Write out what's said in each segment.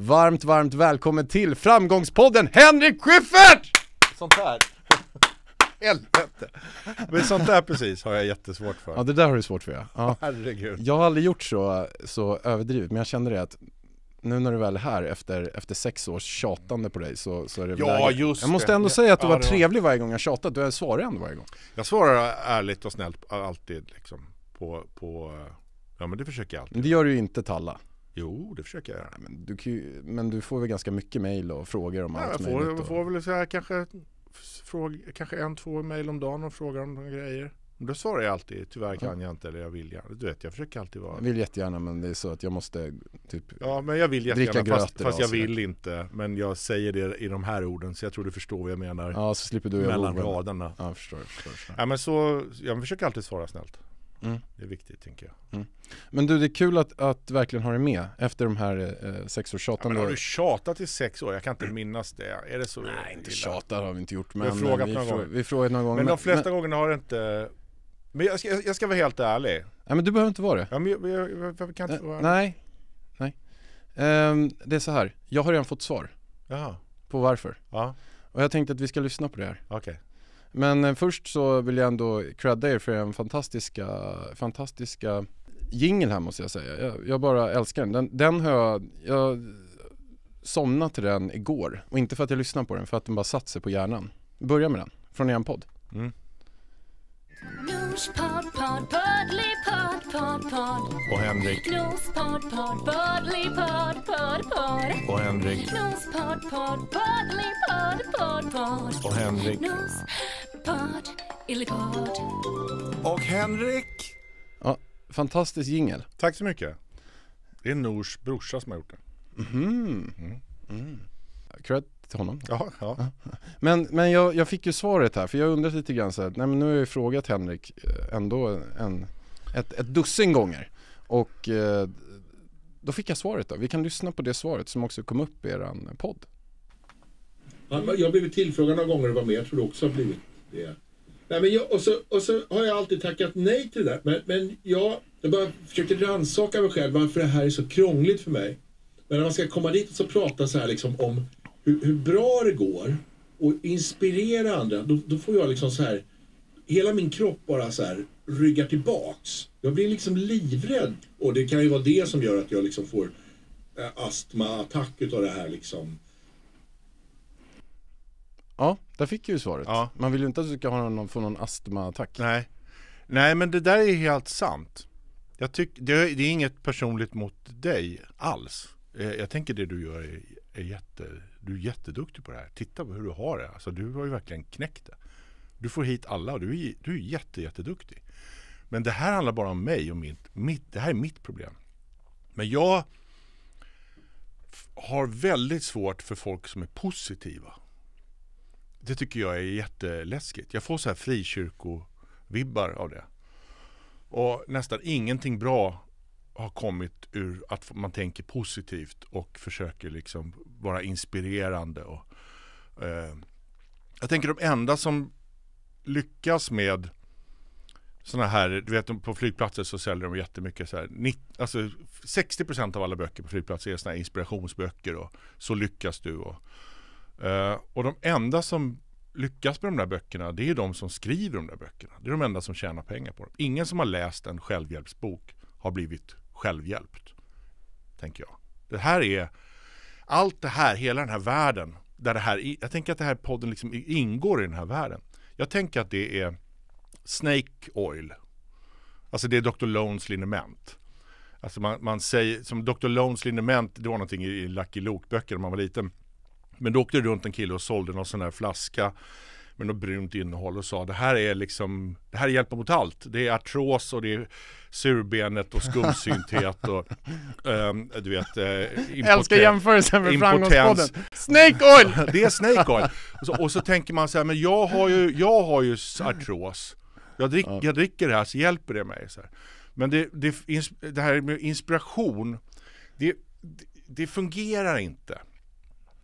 Varmt, varmt välkommen till Framgångspodden Henrik Schyffert! Sånt här. Helvete. Men sånt där precis har jag jättesvårt för. Ja det där har du svårt för ja. ja. Herregud. Jag har aldrig gjort så, så överdrivet, men jag kände det att nu när du väl är här efter, efter sex års tjatande på dig så, så är det Ja, läge. just Jag måste det. ändå säga att du Ja, var det var- trevlig varje gång jag tjatat, du svarar ändå varje gång Jag svarar ärligt och snällt alltid liksom på, på Ja men det försöker jag alltid. Men det gör du ju inte till alla Jo, det försöker jag göra. men du, ju, men du får väl ganska mycket mail och frågor om Ja, allt jag får, möjligt jag får väl så här kanske, fråga, kanske en, två mejl om dagen och frågar om några grejer. Då svarar jag alltid, tyvärr kan jag inte eller jag vill gärna. Du vet, jag försöker alltid vara Jag vill jättegärna men det är så att jag måste typ Ja men jag vill jättegärna fast, gröt fast idag, jag vill inte. Men jag säger det i de här orden så jag tror du förstår vad jag menar. Ja så slipper du mellan raderna. Ja jag förstår, jag förstår, jag förstår. Ja men så, jag försöker alltid svara snällt. Mm. Det är viktigt tänker jag. Men du det är kul att, att verkligen ha dig med efter de här eh, sex års Ja, men tjatande har du tjatat i sex år? Jag kan inte minnas det. Är det så Nej inte illa? tjatar har vi inte gjort har men frågat vi, några frå- gånger. vi frågade några gånger Men de flesta gångerna har det inte... Men jag ska, jag ska vara helt ärlig. Nej men du behöver inte vara det Ja, men jag, jag, jag, kan inte Eh, vara... Nej, nej Ehm, Det är så här, jag har redan fått svar Jaha. på varför Ja, Och jag tänkte att vi ska lyssna på det här okej. Men eh, först så vill jag ändå credda er för en fantastiska, fantastiska jingle här måste jag säga Jag, jag bara älskar den. den Den har jag, jag somnade till den igår Och inte för att jag lyssnade på den, för att den bara satt sig på hjärnan Börja med den, från er podd Mm. Och Henrik. Och Henrik. Och Henrik. Nospodd, illipodd. Och Henrik. Ja, fantastisk jingle Tack så mycket. Det är Nors brorsa som har gjort det. Mhm. Mm. Cred till honom Ja, ja. Men, men jag, jag fick ju svaret här, för jag undrat lite grann så här, nej men nu har jag ju frågat Henrik eh, ändå en, ett, ett dussin gånger och eh, då fick jag svaret då. Vi kan lyssna på det svaret som också kom upp i eran podd. Ja, Jag har blivit tillfrågad några gånger att vara med. Jag tror du också har blivit det. Nej, men jag, och, så, och så har jag alltid tackat nej till det där. Men, men jag, jag bara försökte rannsaka mig själv varför det här är så krångligt för mig. Men när man ska komma dit och så prata så här liksom om hur, hur bra det går och inspirera andra, då, då får jag liksom så här hela min kropp bara så här ryggar tillbaks. Jag blir liksom livrädd och det kan ju vara det som gör att jag liksom får eh, astmaattack utav det här liksom. Ja, där fick jag ju svaret. Ja. Man vill ju inte att du ska ha någon, få någon astmaattack. Nej. Nej, men det där är helt sant. Jag tycker, det, är, inget personligt mot dig alls. Eh, Jag tänker det du gör är, är jätte, du är jätteduktig på det här. Titta på hur du har det. Alltså, du har ju verkligen knäckt det. Du får hit alla och du är, du är jätte, jätteduktig. Men det här handlar bara om mig och mitt, mitt, det här är mitt problem. Men jag har väldigt svårt för folk som är positiva. Det tycker jag är jätteläskigt. Jag får så här frikyrkovibbar av det. Och nästan ingenting bra har kommit ur att man tänker positivt och försöker liksom vara inspirerande. Och, eh, jag tänker de enda som lyckas med sådana här, du vet på flygplatser så säljer de jättemycket så här, nitt- alltså 60% av alla böcker på flygplatser är sådana här inspirationsböcker och så lyckas du och, Uh, och de enda som lyckas med de där böckerna det är de som skriver de där böckerna. Det är de enda som tjänar pengar på dem. Ingen som har läst en självhjälpsbok har blivit självhjälpt. Tänker jag. Det här är allt det här, hela den här världen där det här, jag tänker att det här podden liksom ingår i den här världen. Jag tänker att det är Snake Oil. Alltså det är Dr. Lones liniment. Alltså man, man säger, som Dr. Lones liniment, det var någonting i Lucky Luke-böcker när man var liten. Men då åkte det runt en kille och sålde någon sån här flaska med något brunt innehåll och sa det här är liksom, det här hjälper mot allt. Det är artros och det är surbenet och skumsynthet och ehm, du vet eh, impoten- Älskar jämförelsen med impotens. framgångspodden. Snake oil! Det är Snake Oil. Och så, och så tänker man så här, men jag har ju, jag har ju artros. Jag, drick, jag dricker det här så hjälper det mig. Så här. Men det, det, det här med inspiration, det, det fungerar inte.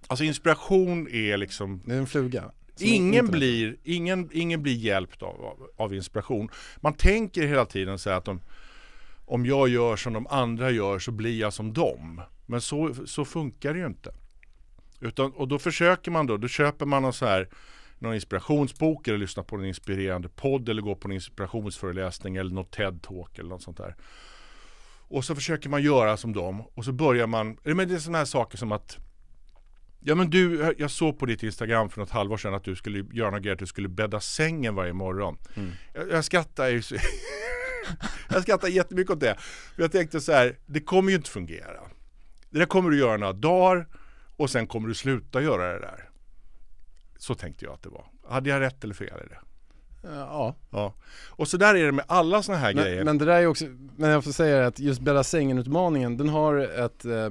Alltså inspiration är liksom Det är en fluga. Ingen blir, ingen, ingen blir hjälpt av, av, inspiration. Man tänker hela tiden så här att de om jag gör som de andra gör så blir jag som dem. Men så, så funkar det ju inte. Utan, och då försöker man då, då köper man någon så här någon inspirationsbok eller lyssnar på en inspirerande podd eller går på en inspirationsföreläsning eller något TED-talk eller något sånt där. Och så försöker man göra som dem och så börjar man, men det är sådana här saker som att Ja men du, jag såg på ditt Instagram för något halvår sedan att du skulle göra något grej, att du skulle bädda sängen varje morgon. Mm. Jag, jag skrattar ju så- Jag skrattar jättemycket åt det. För Jag tänkte så här, det kommer ju inte fungera. Det där kommer du göra några dagar och sen kommer du sluta göra det där. Så tänkte jag att det var. Hade jag rätt eller fel i det? Ja, Ja. Och så där är det med alla sådana här grejer. men, men det där är också, men jag får säga att just bädda sängen-utmaningen, den har ett eh,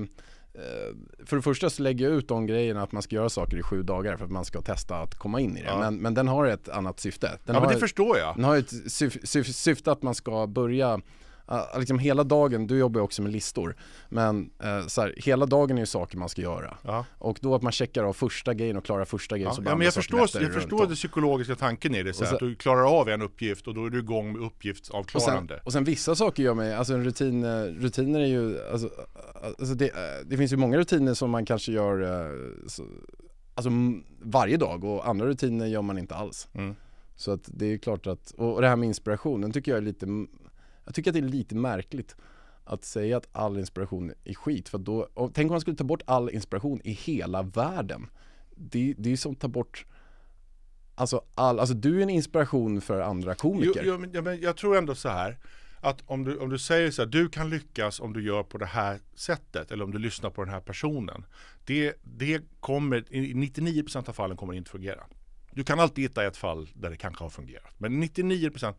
för det första så lägger jag ut de grejerna att man ska göra saker i sju dagar för att man ska testa att komma in i det. Ja. Men, men den har ett annat syfte. Den ja men det förstår jag. den har ett syf, syf, syfte att man ska börja Uh, liksom hela dagen, du jobbar ju också med listor, men uh, så här, hela dagen är ju saker man ska göra. Ja. Och då att man checkar av första grejen och klarar första grejen Ja, så ja, men jag förstår, jag förstår den psykologiska tanken i det, så här, sen- att du klarar av en uppgift och då är du igång med Och sen, uppgiftsavklarande. och sen vissa saker gör mig, alltså en rutin, eh, rutiner är ju, alltså, alltså det, eh, det finns ju många rutiner som man kanske gör så, alltså varje dag och andra rutiner gör man inte alls. Mm. Så att det är klart att, och det här med inspiration, den tycker jag är lite, jag tycker att det är lite märkligt att säga att all inspiration är skit för då, och tänk om man skulle ta bort all inspiration i hela världen. Det, det är ju som att ta bort Alltså, all, alltså du är en inspiration för andra komiker. jo, men, men jag tror ändå så här att om du, om du säger så här, du kan lyckas om du gör på det här sättet eller om du lyssnar på den här personen. Det, det kommer, i 99% av fallen kommer det inte fungera. Du kan alltid hitta ett fall där det kanske har fungerat. Men 99%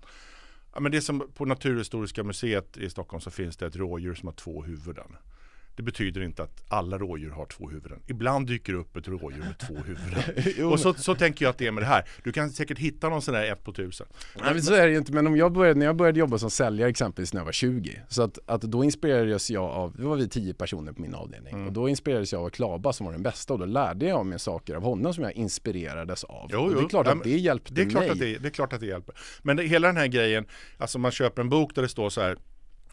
Ja, men det är som på Naturhistoriska museet i Stockholm så finns det ett rådjur som har två huvuden. Det betyder inte att alla rådjur har två huvuden. Ibland dyker det upp ett rådjur med två huvuden. Jo, Och så, så tänker jag att det är med det här. Du kan säkert hitta någon sån där ett på tusen. Nej men så är det ju inte, men om jag började, när jag började jobba som säljare exempelvis när jag var 20 Så att, att då inspirerades jag av, det var vi 10 personer på min avdelning Mm. Och då inspirerades jag av Klaba som var den bästa och då lärde jag mig saker av honom som jag inspirerades av Jo, och Det jo. är klart att det hjälpte Det är, klart mig att det, det är klart att det hjälper. Men det, hela den här grejen, alltså man köper en bok där det står så här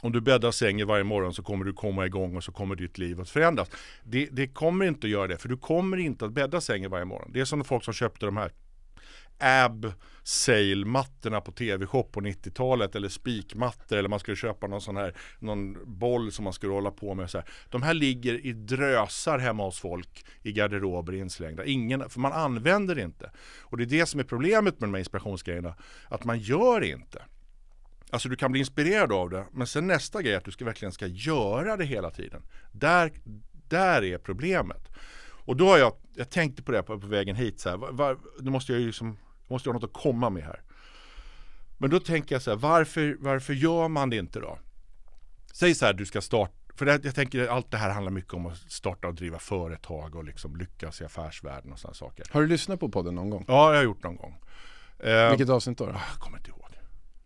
om du bäddar sängen varje morgon så kommer du komma igång och så kommer ditt liv att förändras. Det, det kommer inte att göra det, för du kommer inte att bädda sängen varje morgon. Det är som folk som köpte de här ab sale mattorna på tv-shop på 90-talet eller spikmattor eller man skulle köpa någon sån här någon boll som man skulle hålla på med så här. De här ligger i drösar hemma hos folk i garderober inslängda. Ingen, för man använder det inte. Och det är det som är problemet med de här inspirationsgrejerna, att man gör inte. Alltså du kan bli inspirerad av det, men sen nästa grej är att du ska verkligen ska göra det hela tiden. Där, där är problemet. Och då har jag, jag tänkte på det på, på vägen hit så här, var, var, nu måste jag ju liksom, jag måste ha något att komma med här. Men då tänker jag så här, varför, varför gör man det inte då? Säg så här, du ska starta, för det, jag tänker att allt det här handlar mycket om att starta och driva företag och liksom lyckas i affärsvärlden och sådana saker. Har du lyssnat på podden någon gång? Ja, jag har gjort någon gång. Eh, Vilket avsnitt då? då? Jag kommer inte ihåg.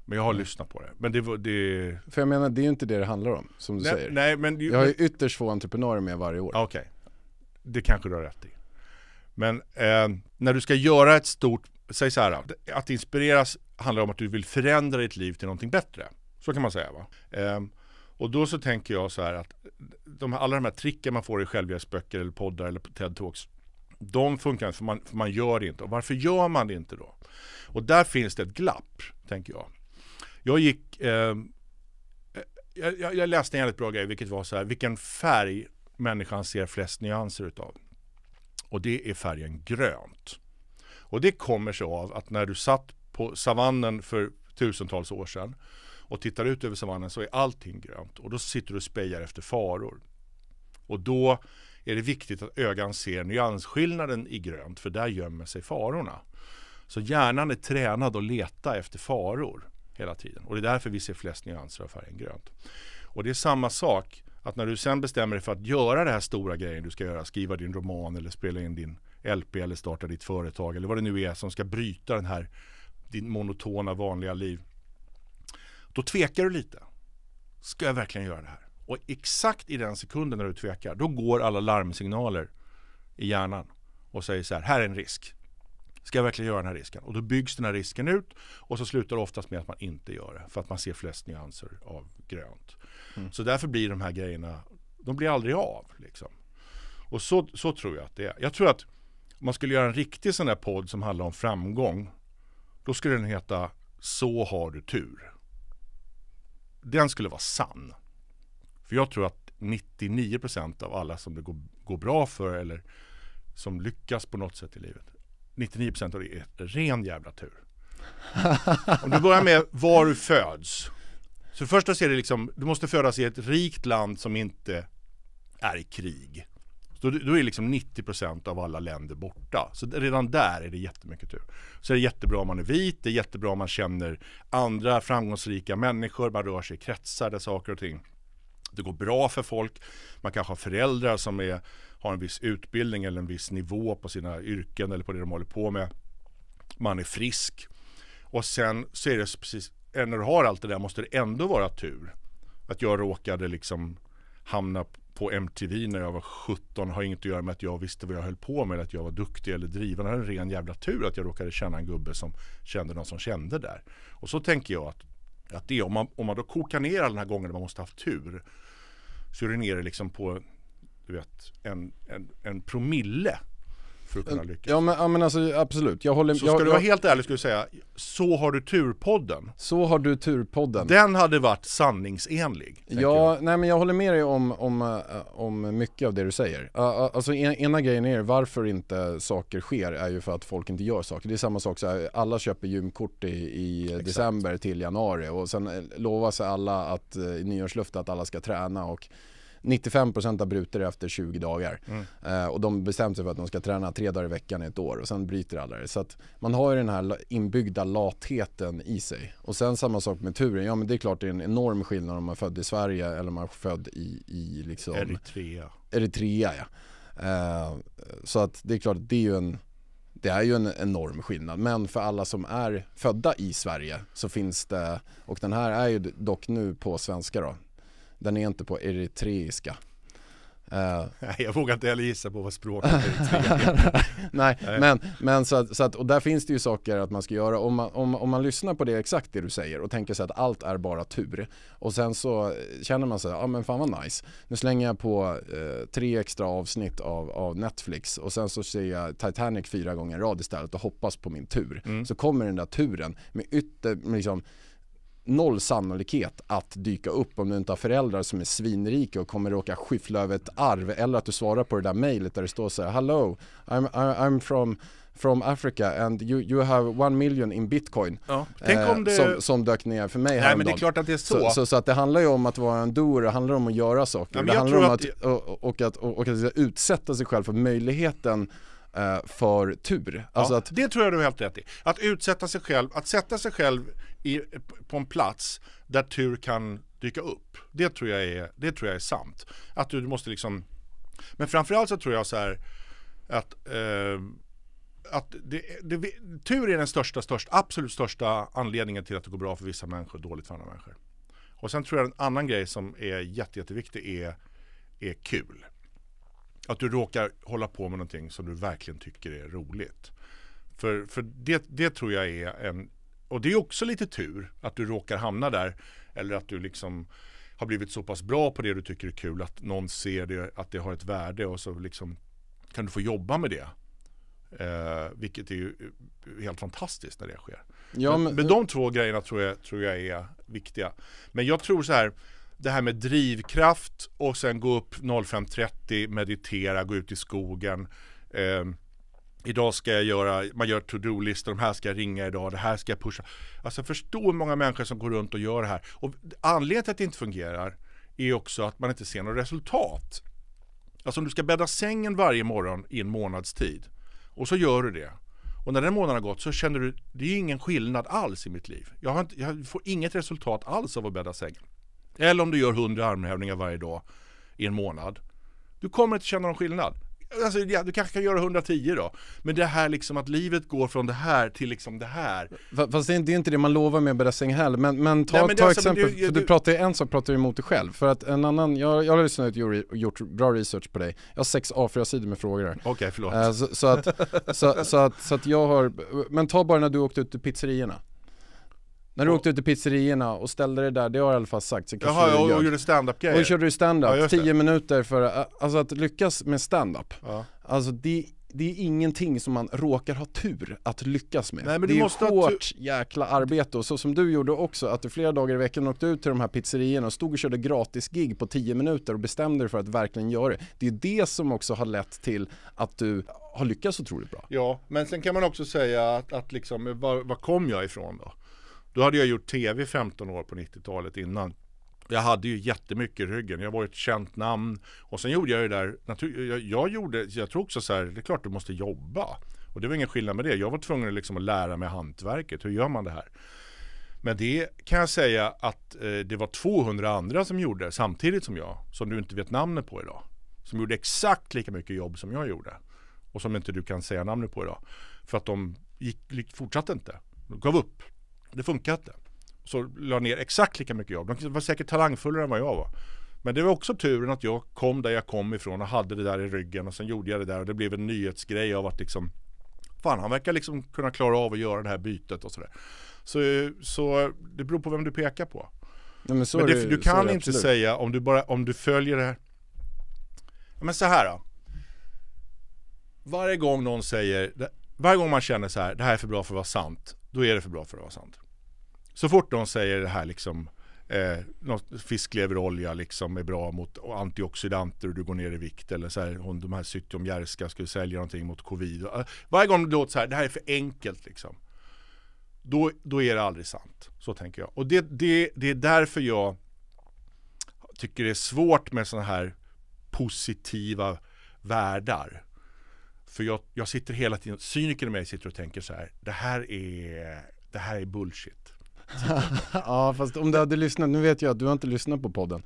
Men jag har lyssnat på det. Men det var, det... För jag menar, det är ju inte det det handlar om, som du Nej, säger nej men... Jag har ju ytterst få entreprenörer med varje år Okej. Det kanske du har rätt i. Men eh, när du ska göra ett stort, säg så här, att inspireras handlar om att du vill förändra ditt liv till någonting bättre. Så kan man säga va. Eh, och då så tänker jag så här att de, alla de här tricken man får i självhjälpsböcker eller poddar eller TED-talks de funkar inte för man, för man gör det inte. Och varför gör man det inte då? Och där finns det ett glapp, tänker jag. Jag gick, ehm, eh, jag, jag läste en jävligt bra grej, vilket var så här, vilken färg människan ser flest nyanser utav. Och det är färgen grönt. Och det kommer sig av att när du satt på savannen för tusentals år sedan och tittar ut över savannen så är allting grönt och då sitter du och spejar efter faror. Och då är det viktigt att ögon ser nyansskillnaden i grönt för där gömmer sig farorna. Så hjärnan är tränad att leta efter faror hela tiden och det är därför vi ser flest nyanser av färgen grönt. Och det är samma sak att när du sen bestämmer dig för att göra det här stora grejen du ska göra, skriva din roman eller spela in din LP eller starta ditt företag eller vad det nu är som ska bryta den här din monotona vanliga liv. Då tvekar du lite. Ska jag verkligen göra det här? Och exakt i den sekunden när du tvekar, då går alla larmsignaler i hjärnan och säger så här, här är en risk. Ska jag verkligen göra den här risken? Och då byggs den här risken ut och så slutar det oftast med att man inte gör det. För att man ser flest nyanser av grönt. Så därför blir de här grejerna, de blir aldrig av. Liksom. Och så, så tror jag att det är. Jag tror att om man skulle göra en riktig sån här podd som handlar om framgång. Då skulle den heta Så har du tur. Den skulle vara sann. För jag tror att 99% av alla som det går, går bra för eller som lyckas på något sätt i livet. 99% av det är ren jävla tur. Om du börjar med var du föds. Så det första så är det liksom, du måste födas i ett rikt land som inte är i krig. Så då då är liksom 90% av alla länder borta. Så redan där är det jättemycket tur. Så är det jättebra om man är vit, det är jättebra om man känner andra framgångsrika människor, man rör sig i kretsar där saker och ting det går bra för folk. Man kanske har föräldrar som är, har en viss utbildning eller en viss nivå på sina yrken eller på det de håller på med. Man är frisk. Och sen så är det precis, när du har allt det där måste det ändå vara tur. Att jag råkade liksom hamna på MTV när jag var 17 har inget att göra med att jag visste vad jag höll på med, att jag var duktig eller driven. Det är en ren jävla tur att jag råkade känna en gubbe som kände någon som kände där. Och så tänker jag att, att det, om man, om man då kokar ner alla den här gångerna man måste ha haft tur, så är det nere liksom på, du vet, en, en, en promille för att kunna lyckas. Ja men, ja, men alltså absolut, jag håller Så jag, ska du vara jag, helt ärlig skulle jag säga, så har du tur-podden. Så har du turpodden Den hade varit sanningsenlig. jag. Ja, nej men jag håller med dig om, om, äh, om mycket av det du säger. Uh, alltså en, ena grejen är varför inte saker sker är ju för att folk inte gör saker. Det är samma sak så här, alla köper gymkort i, i december till januari och sen eh, lovar sig alla att i nyårsluftet att alla ska träna och 95% har brutit det efter 20 dagar. Eh, och de bestämmer sig för att de ska träna tre dagar i veckan i ett år och sen bryter alla det. Så att man har ju den här inbyggda latheten i sig. Och sen samma sak med turen. Ja men det är klart det är en enorm skillnad om man är född i Sverige eller om man är född i, i liksom Eritrea. Eritrea. Ja. Eh, så att det är klart det är ju en det är ju en enorm skillnad men för alla som är födda i Sverige så finns det och den här är ju dock nu på svenska då den är inte på eritreiska Nej, jag vågar inte heller gissa på vad språket är. Nej, Nej. men, men så, att, så att, och där finns det ju saker att man ska göra. Om man, om, om man lyssnar på det exakt det du säger och tänker sig att allt är bara tur och sen så känner man sig, ja men fan vad nice. Nu slänger jag på eh, tre extra avsnitt av, av Netflix och sen så ser jag Titanic fyra gånger i rad istället och hoppas på min tur. Så kommer den där turen med ytter, liksom noll sannolikhet att dyka upp om du inte har föräldrar som är svinrika och kommer råka skyffla över ett arv eller att du svarar på det där mejlet där det står så här Hello, I'm, I'm from, from Africa and you, you have one million in bitcoin Ja, tänk om eh, det... som, som dök ner för mig Nej men häromdagen. det är klart att det är så. Så, så, så att det handlar ju om att vara en doer, det handlar om att göra saker. Ja, men det handlar om att att, och, och, att, och, och att utsätta sig själv för möjligheten eh, för tur. Alltså ja, att, Det tror jag du har helt rätt i. Att utsätta sig själv, att sätta sig själv i, på en plats där tur kan dyka upp. Det tror jag är, det tror jag är sant. Att du måste liksom Men framförallt så tror jag så här att eh, att det, det, tur är den största, största, absolut största anledningen till att det går bra för vissa människor och dåligt för andra människor. Och sen tror jag en annan grej som är jätte, jätteviktig är, är kul. Att du råkar hålla på med någonting som du verkligen tycker är roligt. För, för det, det tror jag är en, och det är också lite tur att du råkar hamna där. Eller att du liksom har blivit så pass bra på det du tycker är kul att någon ser det, att det har ett värde och så liksom kan du få jobba med det. Eh, vilket är ju helt fantastiskt när det sker. ja, men, men de två grejerna tror jag, tror jag är viktiga. Men jag tror så här, det här med drivkraft och sen gå upp 05.30, meditera, gå ut i skogen. Eh, idag ska jag göra, man gör to-do-listor, de här ska jag ringa idag, det här ska jag pusha. Alltså förstå hur många människor som går runt och gör det här. Och anledningen till att det inte fungerar är också att man inte ser något resultat. Alltså om du ska bädda sängen varje morgon i en månads tid och så gör du det. Och när den månaden har gått så känner du, det är ingen skillnad alls i mitt liv. Jag, har inte, jag får inget resultat alls av att bädda sängen. Eller om du gör 100 armhävningar varje dag i en månad. Du kommer inte känna någon skillnad alltså, ja, du kanske kan göra 110 då. Men det här liksom att livet går från det här till liksom det här. Fa- Fast det är, inte det man lovar med Beressing heller, men, men ta, Nej, men ta alltså, exempel, du- för du- du pratar ju en sak pratar du emot dig själv, för att en annan, jag, jag har lyssnat och gjort, bra research på dig, jag har sex A4-sidor med frågor här. Okej, förlåt. Eh, så, så, att, så, så, att, så att jag har, men ta bara när du åkte ut till pizzerierna. När du Ja. åkte ut till pizzerierna och ställde dig där, det har jag i alla fall sagt, så kanske Jaha, du gör. jag gjorde stand-up Och grejer. då körde du stand-up, Ja, just det. 10 minuter för, alltså att lyckas med stand-up, Ja. alltså det, det är ingenting som man råkar ha tur att lyckas med. Nej, men det är måste hårt jäkla arbete och så som du gjorde också, att du flera dagar i veckan åkte ut till de här pizzerierna och stod och körde gratis gig på 10 minuter och bestämde dig för att verkligen göra det. Det är det som också har lett till att du har lyckats otroligt bra. Ja, men sen kan man också säga att, att liksom, var, var kom jag ifrån då? Då hade jag gjort tv 15 år på 90-talet innan. Jag hade ju jättemycket i ryggen, jag var ett känt namn och sen gjorde jag ju där, jag, jag gjorde, jag tror också så här, det är klart du måste jobba. Och det var ingen skillnad med det, jag var tvungen liksom att lära mig hantverket, hur gör man det här? Men det kan jag säga att eh, det var 200 andra som gjorde samtidigt som jag, som du inte vet namnet på idag. Som gjorde exakt lika mycket jobb som jag gjorde. Och som inte du kan säga namnet på idag. För att de gick- fortsatte inte. De gav upp. Det funkade inte. Så la ner exakt lika mycket jobb. De var säkert talangfullare än vad jag var. Men det var också turen att jag kom där jag kom ifrån och hade det där i ryggen och sen gjorde jag det där och det blev en nyhetsgrej av att liksom Fan han verkar liksom kunna klara av att göra det här bytet och sådär. Så, så det beror på vem du pekar på. Ja, men Men det, det- du kan inte absolut. säga om du bara, om du följer det här. Ja, Men så här då. Varje gång någon säger, varje gång man känner så här, det här är för bra för att vara sant, då är det för bra för att vara sant. Så fort någon säger det här liksom, eh, något fiskleverolja liksom är bra mot antioxidanter och du går ner i vikt eller så här, hon, de här Zytom Jerska skulle sälja någonting mot covid. Eh, varje gång det låter så här, det här är för enkelt liksom. Då, då är det aldrig sant. Så tänker jag. Och det, det, det är därför jag tycker det är svårt med sådana här positiva världar. För jag, jag sitter hela tiden, cynikern i mig sitter och tänker så här, det här är, det här är bullshit. Ja fast om du hade lyssnat, nu vet jag att du har inte lyssnat på podden.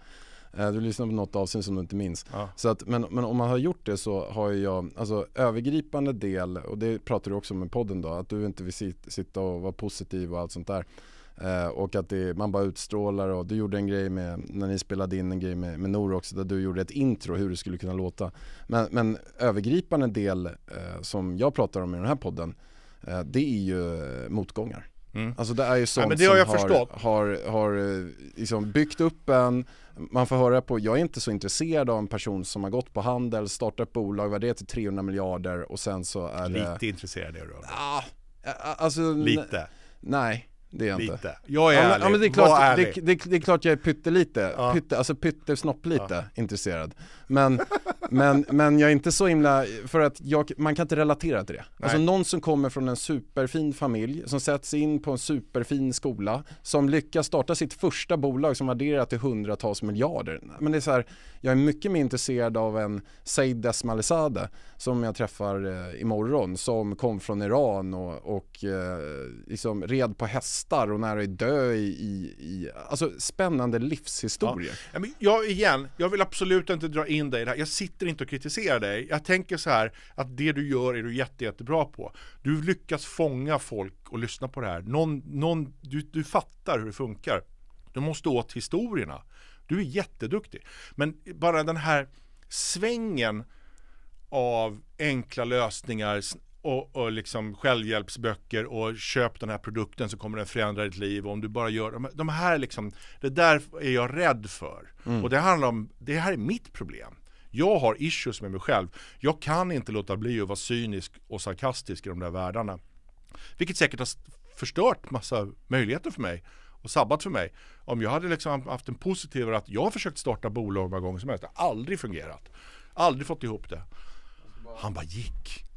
Eh, Du lyssnade på något avsnitt som du inte minns. Ja. så att, men, men om man har gjort det så har jag, alltså övergripande del, och det pratar du också om i podden då, att du inte vill sit, sitta och vara positiv och allt sånt där. Eh, och att det, man bara utstrålar och du gjorde en grej med, när ni spelade in en grej med, med Nor också där du gjorde ett intro hur det skulle kunna låta. Men, men övergripande del eh, som jag pratar om i den här podden eh, det är ju eh, motgångar Mm. Alltså det är ju sånt men det har jag som förstått. har, har, har eh, liksom byggt upp en, man får höra på, jag är inte så intresserad av en person som har gått på handel, startat ett bolag, är till 300 miljarder och sen så är det Lite intresserad är du av. Ah, alltså, Lite, Nej, det är jag inte lite. Jag är Ja ärlig, ja, men det, är klart, ärlig. det, det, det är klart jag är pyttelite, Ja. pytte, alltså pyttesnopplite intresserad Men, men, men jag är inte så himla, för att jag, man kan inte relatera till det. Alltså Nej. någon som kommer från en superfin familj, som sätts in på en superfin skola Som lyckas starta sitt första bolag som värderar till hundratals miljarder. Men det är så här, jag är mycket mer intresserad av en Said Desmalezadeh Som jag träffar eh, imorgon, som kom från Iran och, och eh, liksom red på hästar och nära dö i, i, i alltså spännande livshistorier. Ja, men jag igen, jag vill absolut inte dra in dig i det här. Jag sitter inte och kritiserar dig. Jag tänker så här att det du gör är du jätte, jättebra på. Du lyckas fånga folk och lyssna på det här. Någon, någon, du, du fattar hur det funkar. Du måste åt historierna. Du är jätteduktig. Men bara den här svängen av enkla lösningar och, och liksom självhjälpsböcker och köp den här produkten så kommer den förändra ditt liv och om du bara gör de, de här liksom, det där är jag rädd för. Och det handlar om, det här är mitt problem. Jag har issues med mig själv. Jag kan inte låta bli att vara cynisk och sarkastisk i de där världarna. Vilket säkert har förstört massa möjligheter för mig och sabbat för mig. Om jag hade liksom haft en positivare att jag har försökt starta bolag många gånger som helst, det har aldrig fungerat. Aldrig fått ihop det. Han bara gick.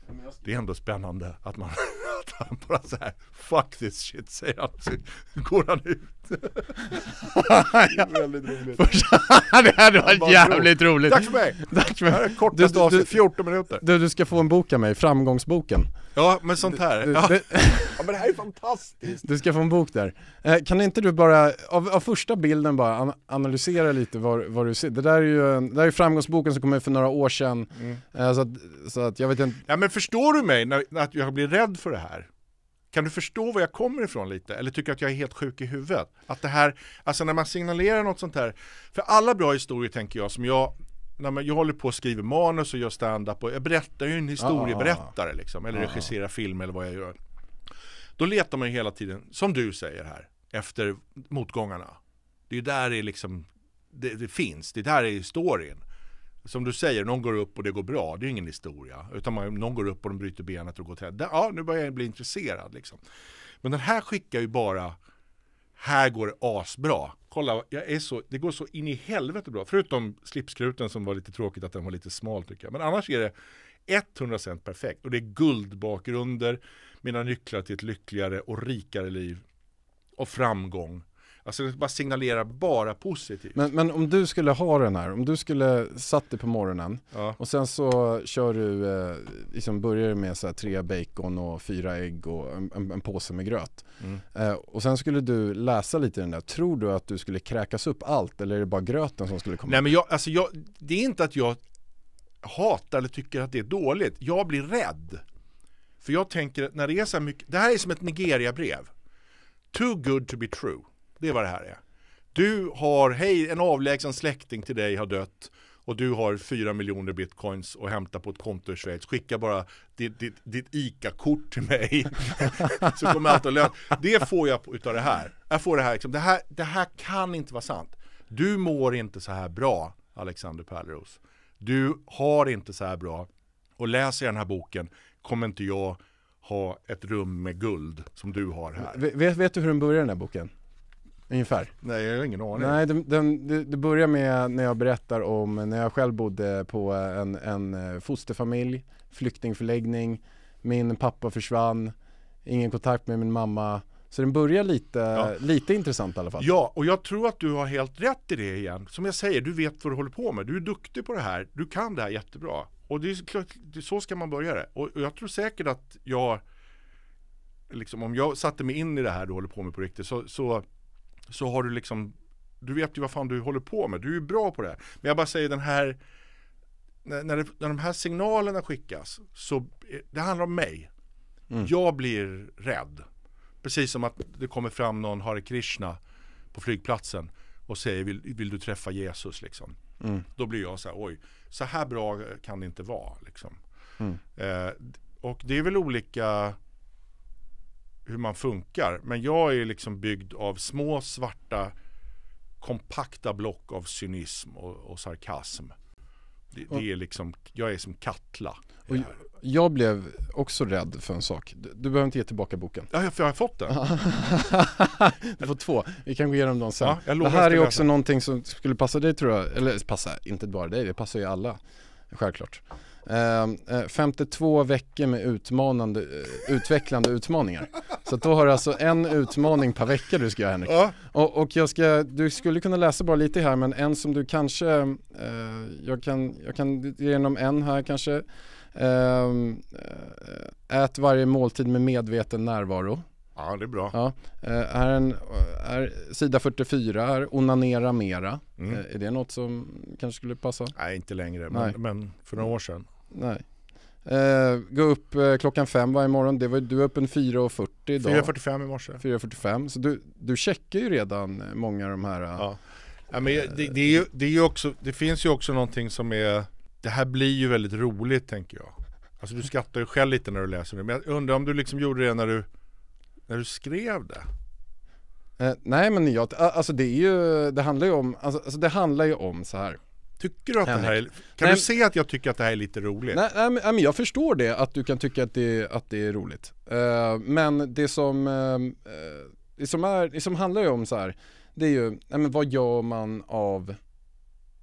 Det är ändå spännande att man att han bara så här Fuck this shit säger han. Så går han ut. Väldigt roligt. det hade varit jävligt roligt! Tack för mig! Tack för Det här är mig. kortaste avsnitt, 14 minuter. Du, du ska få en bok av mig, Framgångsboken. Ja, men sånt här. Du, Ja, du, ja, men det här är fantastiskt. du ska få en bok där. Eh, kan inte du bara, av, av första bilden bara an- analysera lite vad, vad du ser? Det där är ju en, det där är Framgångsboken som kom ut för några år sedan. Eh, så, att, så att jag vet inte, Ja, men förstår du mig när, när att jag blir rädd för det här? Kan du förstå var jag kommer ifrån lite? Eller tycker att jag är helt sjuk i huvudet? Att det här, alltså när man signalerar något sånt här, för alla bra historier tänker jag som jag, när man, jag håller på och skriver manus och gör stand-up och jag berättar ju en historieberättare liksom, eller regisserar film eller vad jag gör. Då letar man ju hela tiden, som du säger här, efter motgångarna. Det är ju där det liksom, det, det finns, det är där är storyn. Som du säger, någon går upp och det går bra, det är ju ingen historia. Utan man, någon går upp och de bryter benet och går till där, Ja, nu börjar jag bli intresserad liksom. Men den här skickar ju bara, här går det asbra. Kolla, jag är så, det går så in i helvete bra. Förutom slipskruten som var lite tråkigt att den var lite smal tycker jag. Men annars är det 100% perfekt. Och det är guldbakgrunder, mina nycklar till ett lyckligare och rikare liv. Och framgång. Alltså bara signalerar bara positivt. men, men om du skulle ha den här, om du skulle satt dig på morgonen Ja. och sen så kör du, eh, liksom börjar med så här tre bacon och fyra ägg och en, en, en påse med gröt. Mm. Eh, och sen skulle du läsa lite i den där, tror du att du skulle kräkas upp allt eller är det bara gröten som skulle komma Nej men jag, alltså jag, det är inte att jag hatar eller tycker att det är dåligt. Jag blir rädd. För jag tänker att när det är så här mycket, det här är som ett Nigeria-brev. Too good to be true. Det är vad det här är. Du har, hej en avlägsen släkting till dig har dött och du har 4 miljoner bitcoins och hämta på ett konto i Schweiz. Skicka bara ditt, ditt, ditt ICA-kort till mig. så kommer allt att lösa. Det får jag utav det här. Jag får det här, liksom, det här, det här kan inte vara sant. Du mår inte så här bra, Alexander Pärleros. Du har inte så här bra. Och läser jag den här boken kommer inte jag ha ett rum med guld som du har här. Vet, vet- vet du hur den börjar den här boken? Ungefär. Nej, jag har ingen aning. Nej, den, den, det, det börjar med när jag berättar om när jag själv bodde på en, en eh, fosterfamilj, flyktingförläggning, min pappa försvann, ingen kontakt med min mamma. Så den börjar lite, Ja. lite intressant i alla fall. Ja, och jag tror att du har helt rätt i det igen. Som jag säger, du vet vad du håller på med. Du är duktig på det här. Du kan det här jättebra. Och det är så klart, så ska man börja det. Och, och jag tror säkert att jag, liksom om jag satte mig in i det här du håller på med på riktigt, så, så, så har du liksom, du vet ju vad fan du håller på med. Du är ju bra på det här. Men jag bara säger den här, när, när, det, när de här signalerna skickas, så eh, det handlar om mig. Jag blir rädd. Precis som att det kommer fram någon Hare Krishna på flygplatsen och säger vill, vill du träffa Jesus liksom. Då blir jag så här, oj, så här bra kan det inte vara liksom. Eh, och det är väl olika hur man funkar. Men jag är liksom byggd av små svarta kompakta block av cynism och, och sarkasm. Det, det är liksom, jag är som Katla. Och jag blev också rädd för en sak. Du, du behöver inte ge tillbaka boken. Ja, jag, jag har fått den. Du får två, vi kan gå igenom dem sen. Ja, det här är också läsa. någonting som skulle passa dig tror jag, eller passa, inte bara dig, det passar ju alla. Självklart. Ehm, eh, 52 veckor med utmanande, eh, utvecklande utmaningar. Så då har du alltså en utmaning per vecka du ska göra Henrik. Ja, Och, och jag ska, du skulle kunna läsa bara lite här men en som du kanske, eh, jag, kan, jag kan ge igenom en här kanske. Ehm, eh, ät varje måltid med medveten närvaro. Ja det är bra. Ja, eh, är, en, är sida 44 här, onanera mera. Mm. Eh, är det något som kanske skulle passa? Nej, inte längre, men, men för några år sedan. Nej. Eh, gå upp eh, klockan fem varje morgon, det var, du är öppen 4.40 idag. 4.45 i morse. 4.45, så du, du checkar ju redan eh, många av de här. Ja. Ja, men det, det, är ju, det, är ju också, det finns ju också någonting som är, det här blir ju väldigt roligt tänker jag. Alltså du skrattar ju själv lite när du läser det, men jag undrar om du liksom gjorde det när du, när du skrev det? Eh, nej men jag, alltså det är ju, det handlar ju om, alltså, alltså det handlar ju om så här. Tycker du att det här är, kan Nej, du se att jag tycker att det här är lite roligt? Nej, nej, men, nej men jag förstår det, att du kan tycka att det, att det är roligt. Eh, men det som, eh, eh, det, som är, det som handlar ju om så här, det är ju, nej men vad gör man av,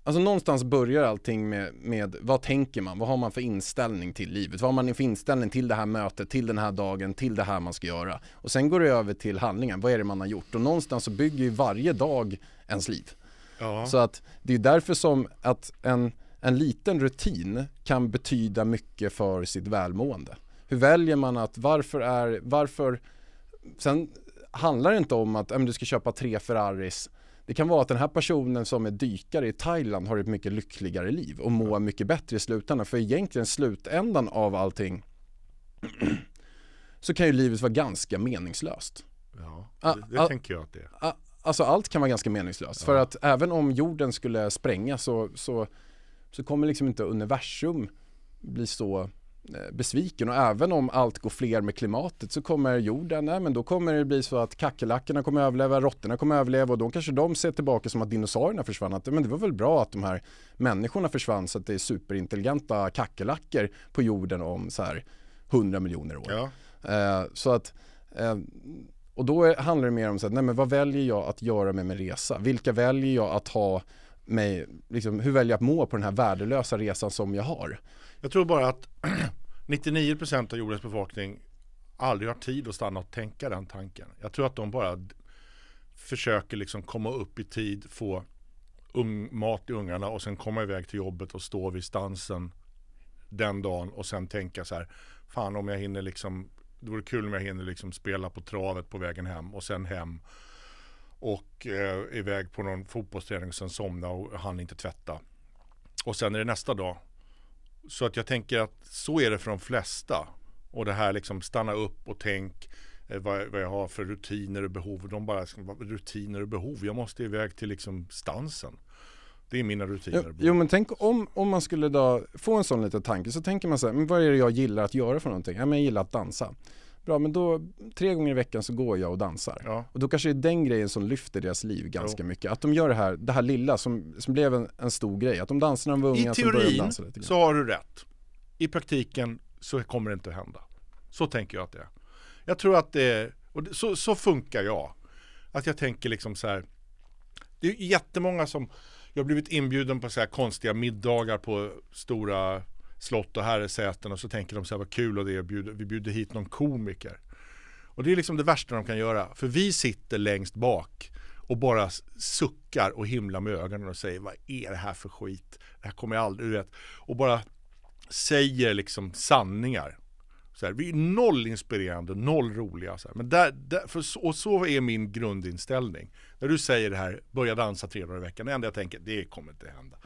Alltså någonstans börjar allting med, med vad tänker man? Vad har man för inställning till livet? Vad har man för inställning till det här mötet, till den här dagen, till det här man ska göra? Och sen går det över till handlingen, vad är det man har gjort? Och någonstans så bygger ju varje dag ens liv. Ja. Så att det är därför som att en, en liten rutin kan betyda mycket för sitt välmående. Hur väljer man att, varför är, varför, sen handlar det inte om att äm, du ska köpa tre Ferraris det kan vara att den här personen som är dykare i Thailand har ett mycket lyckligare liv och mår mycket bättre i slutändan. För egentligen slutändan av allting så kan ju livet vara ganska meningslöst. ja. Ah, Det, det ah. tänker jag att det är. A- Alltså allt kan vara ganska meningslöst. För att även om jorden skulle sprängas så, så, så kommer liksom inte universum bli så besviken och även om allt går fler med klimatet så kommer jorden, nej men då kommer det bli så att kackerlackorna kommer överleva, råttorna kommer överleva och då kanske de ser tillbaka som att dinosaurierna försvann. Att, men det var väl bra att de här människorna försvann så att det är superintelligenta kackerlackor på jorden om så här 100 miljoner år. Ja. Eh, så att, eh, och då är, handlar det mer om så att, nej men vad väljer jag att göra med min resa? Vilka väljer jag att ha mig, liksom, hur väljer jag att må på den här värdelösa resan som jag har? Jag tror bara att 99% av jordens befolkning aldrig har tid att stanna och tänka den tanken. Jag tror att de bara försöker liksom komma upp i tid, få ung, mat i ungarna och sen komma iväg till jobbet och stå vid stansen den dagen och sen tänka så här, fan om jag hinner liksom, det vore kul om jag hinner liksom spela på travet på vägen hem och sen hem och eh, iväg på någon fotbollsträning och sen somna och han inte tvätta. Och sen är det nästa dag. Så att jag tänker att så är det för de flesta. Och det här liksom stanna upp och tänk eh, vad, vad jag har för rutiner och behov. De bara, liksom, rutiner och behov. Jag måste iväg till liksom stansen. Det är mina rutiner Jo, jo men tänk om, om man skulle då få en sån liten tanke så tänker man så här, men vad är det jag gillar att göra för någonting? Ja men jag gillar att dansa. Bra men då tre gånger i veckan så går jag och dansar. Ja. Och då kanske det är den grejen som lyfter deras liv ganska mycket. Att de gör det här, det här lilla som, som blev en, en stor grej. Att de dansar när de var unga I så teorin grann. så har du rätt. I praktiken så kommer det inte att hända. Så tänker jag att det är. Jag tror att det och det- så, så funkar jag. Att jag tänker liksom så här. Det är jättemånga som, jag har blivit inbjuden på så här konstiga middagar på stora slott och herresäten och så tänker de så här vad kul och det är, bjuder, vi bjuder hit någon komiker. Och det är liksom det värsta de kan göra. För vi sitter längst bak och bara suckar och himlar med ögonen och säger vad är det här för skit? Det här kommer jag aldrig, du vet. Och bara säger liksom sanningar. Så här, vi är noll inspirerande, noll roliga. Så här. Men där, där, för så, och så är min grundinställning. När du säger det här, börja dansa tre dagar i veckan. Det enda jag tänker, det kommer inte hända.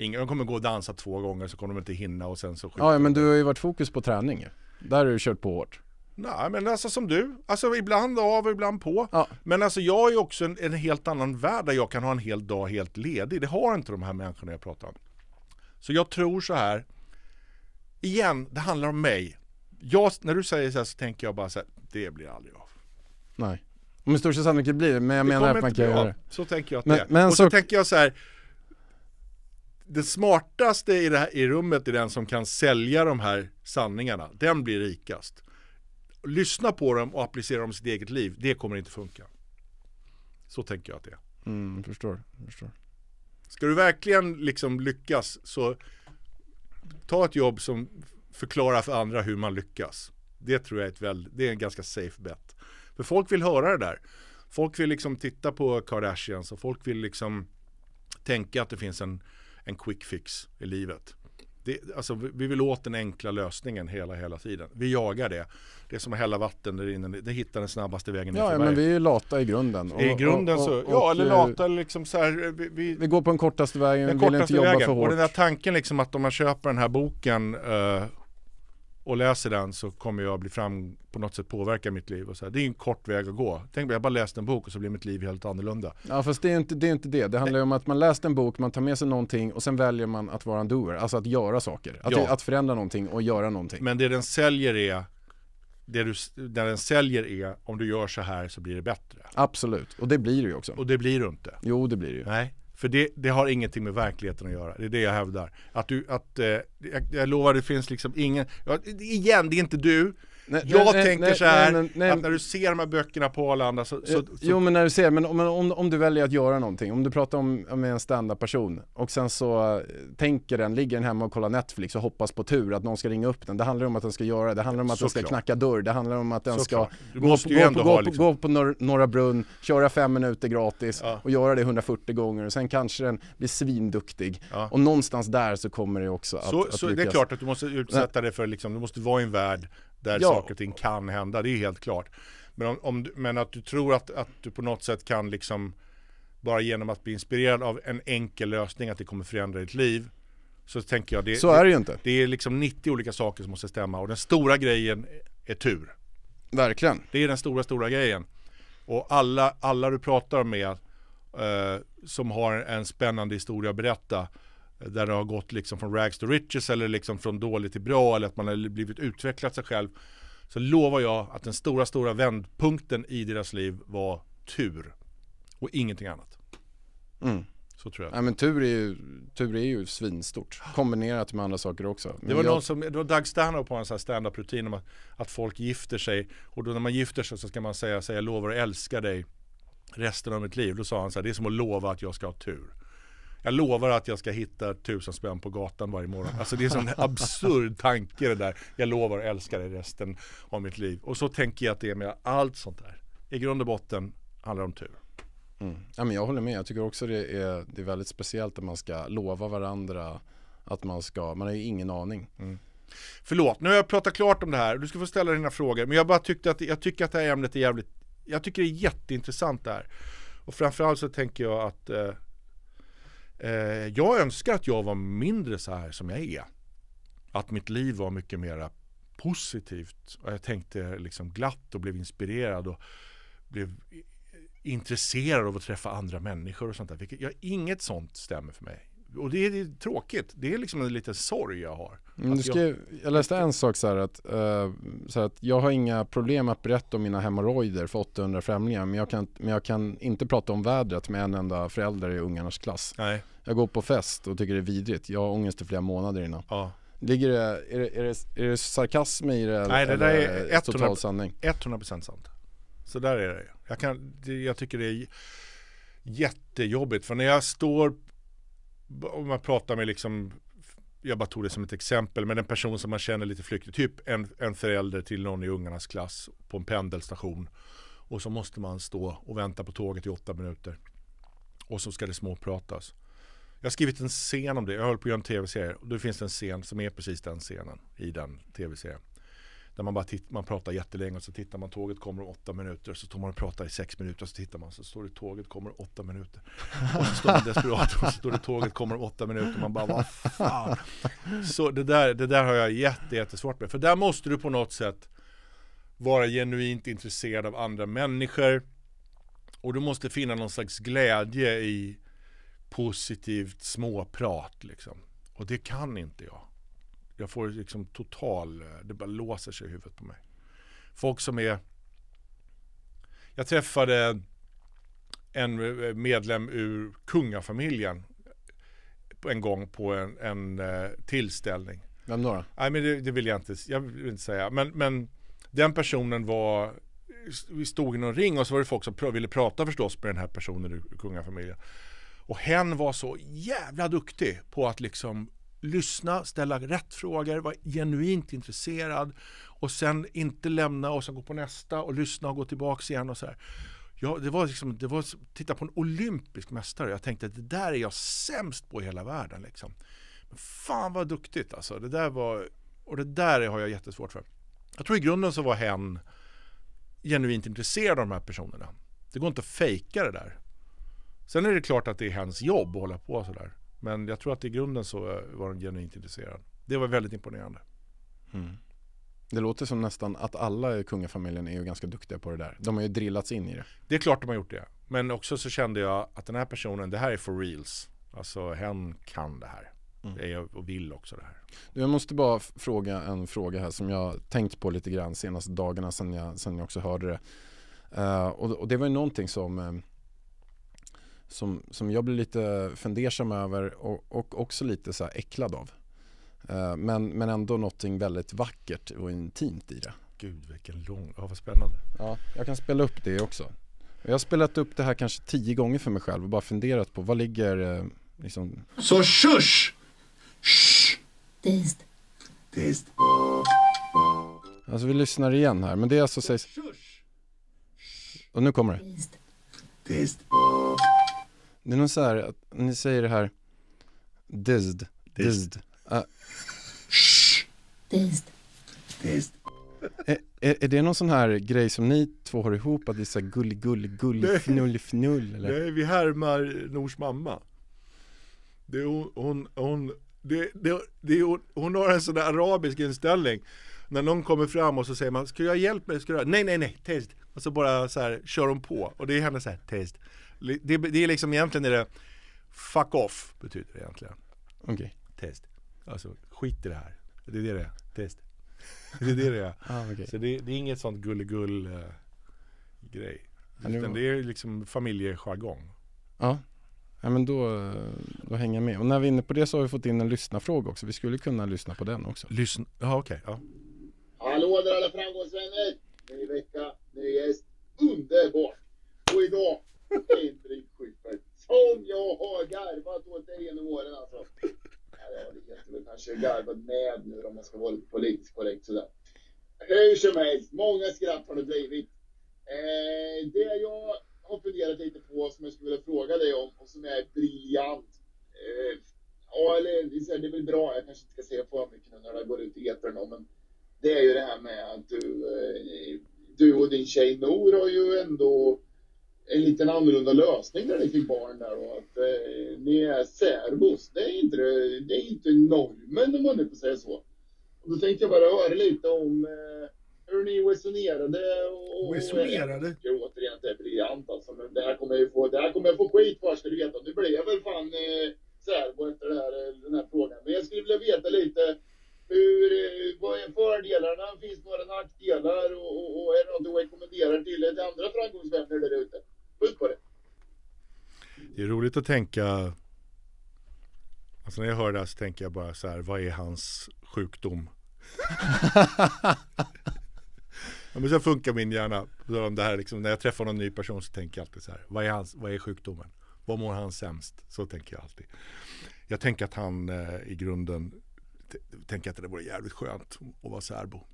Ingen, de kommer gå och dansa två gånger så kommer de inte hinna och sen så skiter Ja men du har ju varit fokus på träning. Där har du kört på hårt. Nej men alltså som du, alltså ibland av och ibland på. Ja. Men alltså jag är ju också en, en helt annan värld där jag kan ha en hel dag helt ledig. Det har inte de här människorna jag pratar om. Så jag tror så här, igen, det handlar om mig. Jag, när du säger så här så tänker jag bara så här, det blir aldrig av. Nej. Med största sannolikhet blir det, men jag Det menar att man kan göra det. Så tänker jag att Men- det men och så, så- tänker jag så här, det smartaste i, det här, i rummet är den som kan sälja de här sanningarna. Den blir rikast. Lyssna på dem och applicera dem i sitt eget liv. Det kommer inte funka. Så tänker jag att det är. Mm, förstår, förstår. Ska du verkligen liksom lyckas så ta ett jobb som förklarar för andra hur man lyckas. Det tror jag är ett väl, det är en ganska safe bet. För folk vill höra det där. Folk vill liksom titta på Kardashians och folk vill liksom tänka att det finns en, en quick fix i livet. Det, alltså, vi vi vill åt den enkla lösningen hela, hela tiden. Vi jagar det. Det är som att hälla vatten där inne. Det hittar den snabbaste vägen Ja, ja men vi är ju lata i grunden. Och- I grunden och- så, och- ja och, eller lata liksom så här, vi, vi, Vi går på den kortaste vägen, den vi vill inte kortaste jobba vägen. för Och hårt. den där tanken liksom att om man köper den här boken eh, och läser den så kommer jag bli fram, på något sätt påverka mitt liv. Och så här. Det är en kort väg att gå. Tänk mig, jag bara läst en bok och så blir mitt liv helt annorlunda. Ja fast det är inte det. Är inte det. det handlar ju om att man läst en bok, man tar med sig någonting och sen väljer man att vara en doer. Alltså att göra saker. Att, Ja. att förändra någonting och göra någonting. Men det den säljer är, det, du, det den säljer är, om du gör så här så blir det bättre. Absolut, och det blir det ju också. Och det blir du inte. Jo det blir det ju. Nej, för det, det har ingenting med verkligheten att göra. Det är det jag hävdar. Att du, att, eh, jag, jag lovar det finns liksom ingen, ja, igen det är inte du, Nej, Jag nej, tänker nej, så här nej, att när du ser de här böckerna på Arlanda så, så, så Jo men när du ser, men om, om, om du väljer att göra någonting, om du pratar om, om en stand person och sen så eh, tänker den, ligger den hemma och kollar Netflix och hoppas på tur att någon ska ringa upp den. Det handlar om att den ska göra det, det handlar om att den ska Såklart. knacka dörr, det handlar om att den ska Såklart. Du gå på, gå på, gå på, liksom- gå på Norr, Norra Brunn, köra fem minuter gratis Ja. och göra det 140 gånger och sen kanske den blir svinduktig. Ja. Och någonstast där så kommer det också att, så, att så det är lyckas. klart att du måste utsätta dig för liksom, du måste vara i en värld där Ja. saker och ting kan hända, det är helt klart. Men, om, om, du- men att du tror att, att du på något sätt kan liksom bara genom att bli inspirerad av en enkel lösning att det kommer förändra ditt liv. Så tänker jag det, Så är det ju inte, det är liksom 90 olika saker som måste stämma och den stora grejen är tur. verkligen. Det är den stora, stora grejen. Och alla, alla du pratar med eh, som har en spännande historia att berätta där det har gått liksom från rags to riches eller liksom från dåligt till bra eller att man har blivit utvecklat sig själv så lovar jag att den stora, stora vändpunkten i deras liv var tur och ingenting annat. Mm. Så tror jag. Nej men tur är ju, tur är ju svinstort, kombinerat med andra saker också. Men Det var jag- någon som, det var Doug Stanhope på en sån här stand-up rutin om att, att folk gifter sig och då när man gifter sig så ska man säga, säga jag lovar att älska dig resten av mitt liv. Då sa han så här, det är som att lova att jag ska ha tur. Jag lovar att jag ska hitta tusen spänn på gatan varje morgon. Alltså det är en absurd tanke det där. Jag lovar att älska dig resten av mitt liv. Och så tänker jag att det är med allt sånt där. I grund och botten handlar det om tur. Mm. Ja, men jag håller med, jag tycker också det är, det är väldigt speciellt att man ska lova varandra att man ska, man har ju ingen aning. Förlåt, nu har jag pratat klart om det här. Du ska få ställa dina frågor. Men jag bara tyckte att, jag tycker att det här ämnet är jävligt, jag tycker det är jätteintressant det här. Och framförallt så tänker jag att eh, eh, jag önskar att jag var mindre så här som jag är. Att mitt liv var mycket mera positivt. Och jag tänkte liksom glatt och blev inspirerad och blev intresserad av att träffa andra människor och sånt där. Vilket, jag, inget sånt stämmer för mig. Och det är, det är tråkigt. Det är liksom en liten sorg jag har. Att du ska, jag läste en sak så här att, eh, så här att jag har inga problem att berätta om mina hemorrojder för 800 främlingar men jag, kan, men jag kan inte prata om vädret med en enda förälder i ungarnas klass. Nej. Jag går på fest och tycker det är vidrigt, jag har ångest i flera månader innan. Ja. Ligger det, är det, är det, är det sarkasm i det? Nej, det där är det 100 total sanning? 100% sant. Så där är det. Jag, kan, jag tycker det är jättejobbigt. För när jag står, om man pratar med liksom, jag bara tog det som ett exempel, men en person som man känner lite flyktigt, typ en, en förälder till någon i ungarnas klass på en pendelstation. Och så måste man stå och vänta på tåget i åtta minuter. Och så ska det småpratas. Jag har skrivit en scen om det, jag höll på att göra en tv-serie. Och då finns det en scen som är precis den scenen i den tv-serien. Där man bara titt, man pratar jättelänge och så tittar man tåget kommer om åtta minuter. Så står man och pratar i sex minuter och så tittar man så står det tåget kommer om åtta minuter. Och så står man desperat och så står det tåget kommer om åtta minuter. Man bara vad fan. Så det där, det där har jag jätte, jättesvårt med. För där måste du på något sätt vara genuint intresserad av andra människor. Och du måste finna någon slags glädje i positivt småprat liksom. Och det kan inte jag. Jag får liksom total, det bara låser sig i huvudet på mig. Folk som är Jag träffade en medlem ur kungafamiljen en gång på en, en eh, tillställning. Vem då? Nej men det, det vill jag inte, jag vill inte säga. Men, men den personen var, vi stod i någon ring och så var det folk som ville prata förstås med den här personen ur kungafamiljen. Och hen var så jävla duktig på att liksom lyssna, ställa rätt frågor, vara genuint intresserad och sen inte lämna och sen gå på nästa och lyssna och gå tillbaks igen och så här. Ja, det var liksom, det var, titta på en olympisk mästare. Jag tänkte att det där är jag sämst på i hela världen liksom. Men fan vad duktigt alltså. Det där var, och det där har jag jättesvårt för. Jag tror i grunden så var hen genuint intresserad av de här personerna. Det går inte att fejka det där. Sen är det klart att det är hens jobb att hålla på sådär. Men jag tror att i grunden så eh, var hon genuint intresserad. Det var väldigt imponerande. Det låter som nästan att alla i kungafamiljen är ju ganska duktiga på det där. De har ju drillats in i det. Det är klart de har gjort det. Men också så kände jag att den här personen, det här är for reals. Alltså hen kan det här. Är och vill också det här. Jag måste bara fråga en fråga här som jag tänkt på lite grann senaste dagarna sen jag, sen jag också hörde det. Eh, och, och det var ju någonting som, eh, som, som jag blev lite fundersam över och, och också lite så här äcklad av. Eh, men, men ändå någonting väldigt vackert och intimt i det. gud vilken lång, ja vad spännande. Ja, jag kan spela upp det också. Jag har spelat upp det här kanske tio gånger för mig själv och bara funderat på vad ligger eh, liksom Så shush! Tyst. Tyst. Alltså vi lyssnar igen här men det är alltså sägs! Och nu kommer det. Tyst. Tyst. Det är nog så här att ni säger det här Dizd, dizd. Ah, Tyst. Tyst. är, är är det någon sån här grej som ni två har ihop? Att det är så här gull, gull, gull, Nej. fnull, fnull eller? Nej, vi härmar Nors mamma. Det är hon, hon, hon, det, det, det är hon, hon har en sån där arabisk inställning. När någon kommer fram och så säger man, ska jag hjälpa mig? Ska jag? Nej, nej, nej, test. Och så bara så här kör hon på. Och det är hennes så här, test. Det, det är liksom egentligen är det, fuck off betyder det egentligen. Okej, Test. Alltså, skit i det här. Det är det det är. Test. Det är det det är. ah, okej. Så det, det är inget sånt gulligull eh, grej. Utan det är liksom familjejargong. Ja, ja men då, då hänger jag med. Och när vi är inne på det så har vi fått in en lyssnarfråga också. Vi skulle kunna lyssna på den också. Lyssna, ja okej. ja. Hallå där alla framgångsvänner! Ny vecka, ny gäst. Underbart! Och idag, Henrik Schyffert. Som jag har garvat åt dig genom åren alltså. Ja, det heter väl kanske garvat med nu om man ska vara lite politiskt korrekt sådär. Hur som helst, många skratt har det blivit. Eh, det jag har funderat lite på som jag skulle vilja fråga dig om och som är briljant. Eh, ja, eller det är väl bra, jag kanske inte ska säga för mycket nu när det går ut i etern då, men det är ju det här med att du, eh, du och din tjej Nor har ju ändå en liten annorlunda lösning när ni fick barn där och att eh, ni är särbos. Det är inte, det är inte normen om man nu får säga så. Och då tänkte jag bara höra lite om eh, hur ni resonerade och... och Resonerade? Jag tycker återigen att det är briljant alltså. Men det här kommer jag ju få, det här kommer jag få skit för ska du veta. Nu blev jag väl fan eh, särbo efter det här, eh, den här frågan. Men jag skulle vilja veta lite hur, eh, vad är fördelarna? Finns det några nackdelar? Och, och, och är det något du rekommenderar till, till andra framgångsvänner där ute? Skjut på det! Det är roligt att tänka Alltså när jag hör det här så tänker jag bara så här, vad är hans sjukdom? ja, men så funkar min hjärna. Om det här liksom, när jag träffar någon ny person så tänker jag alltid så här, vad är, hans, vad är sjukdomen? Vad mår han sämst? Så tänker jag alltid. Jag tänker att han eh, i grunden tänker att det vore jävligt skönt att vara särbo.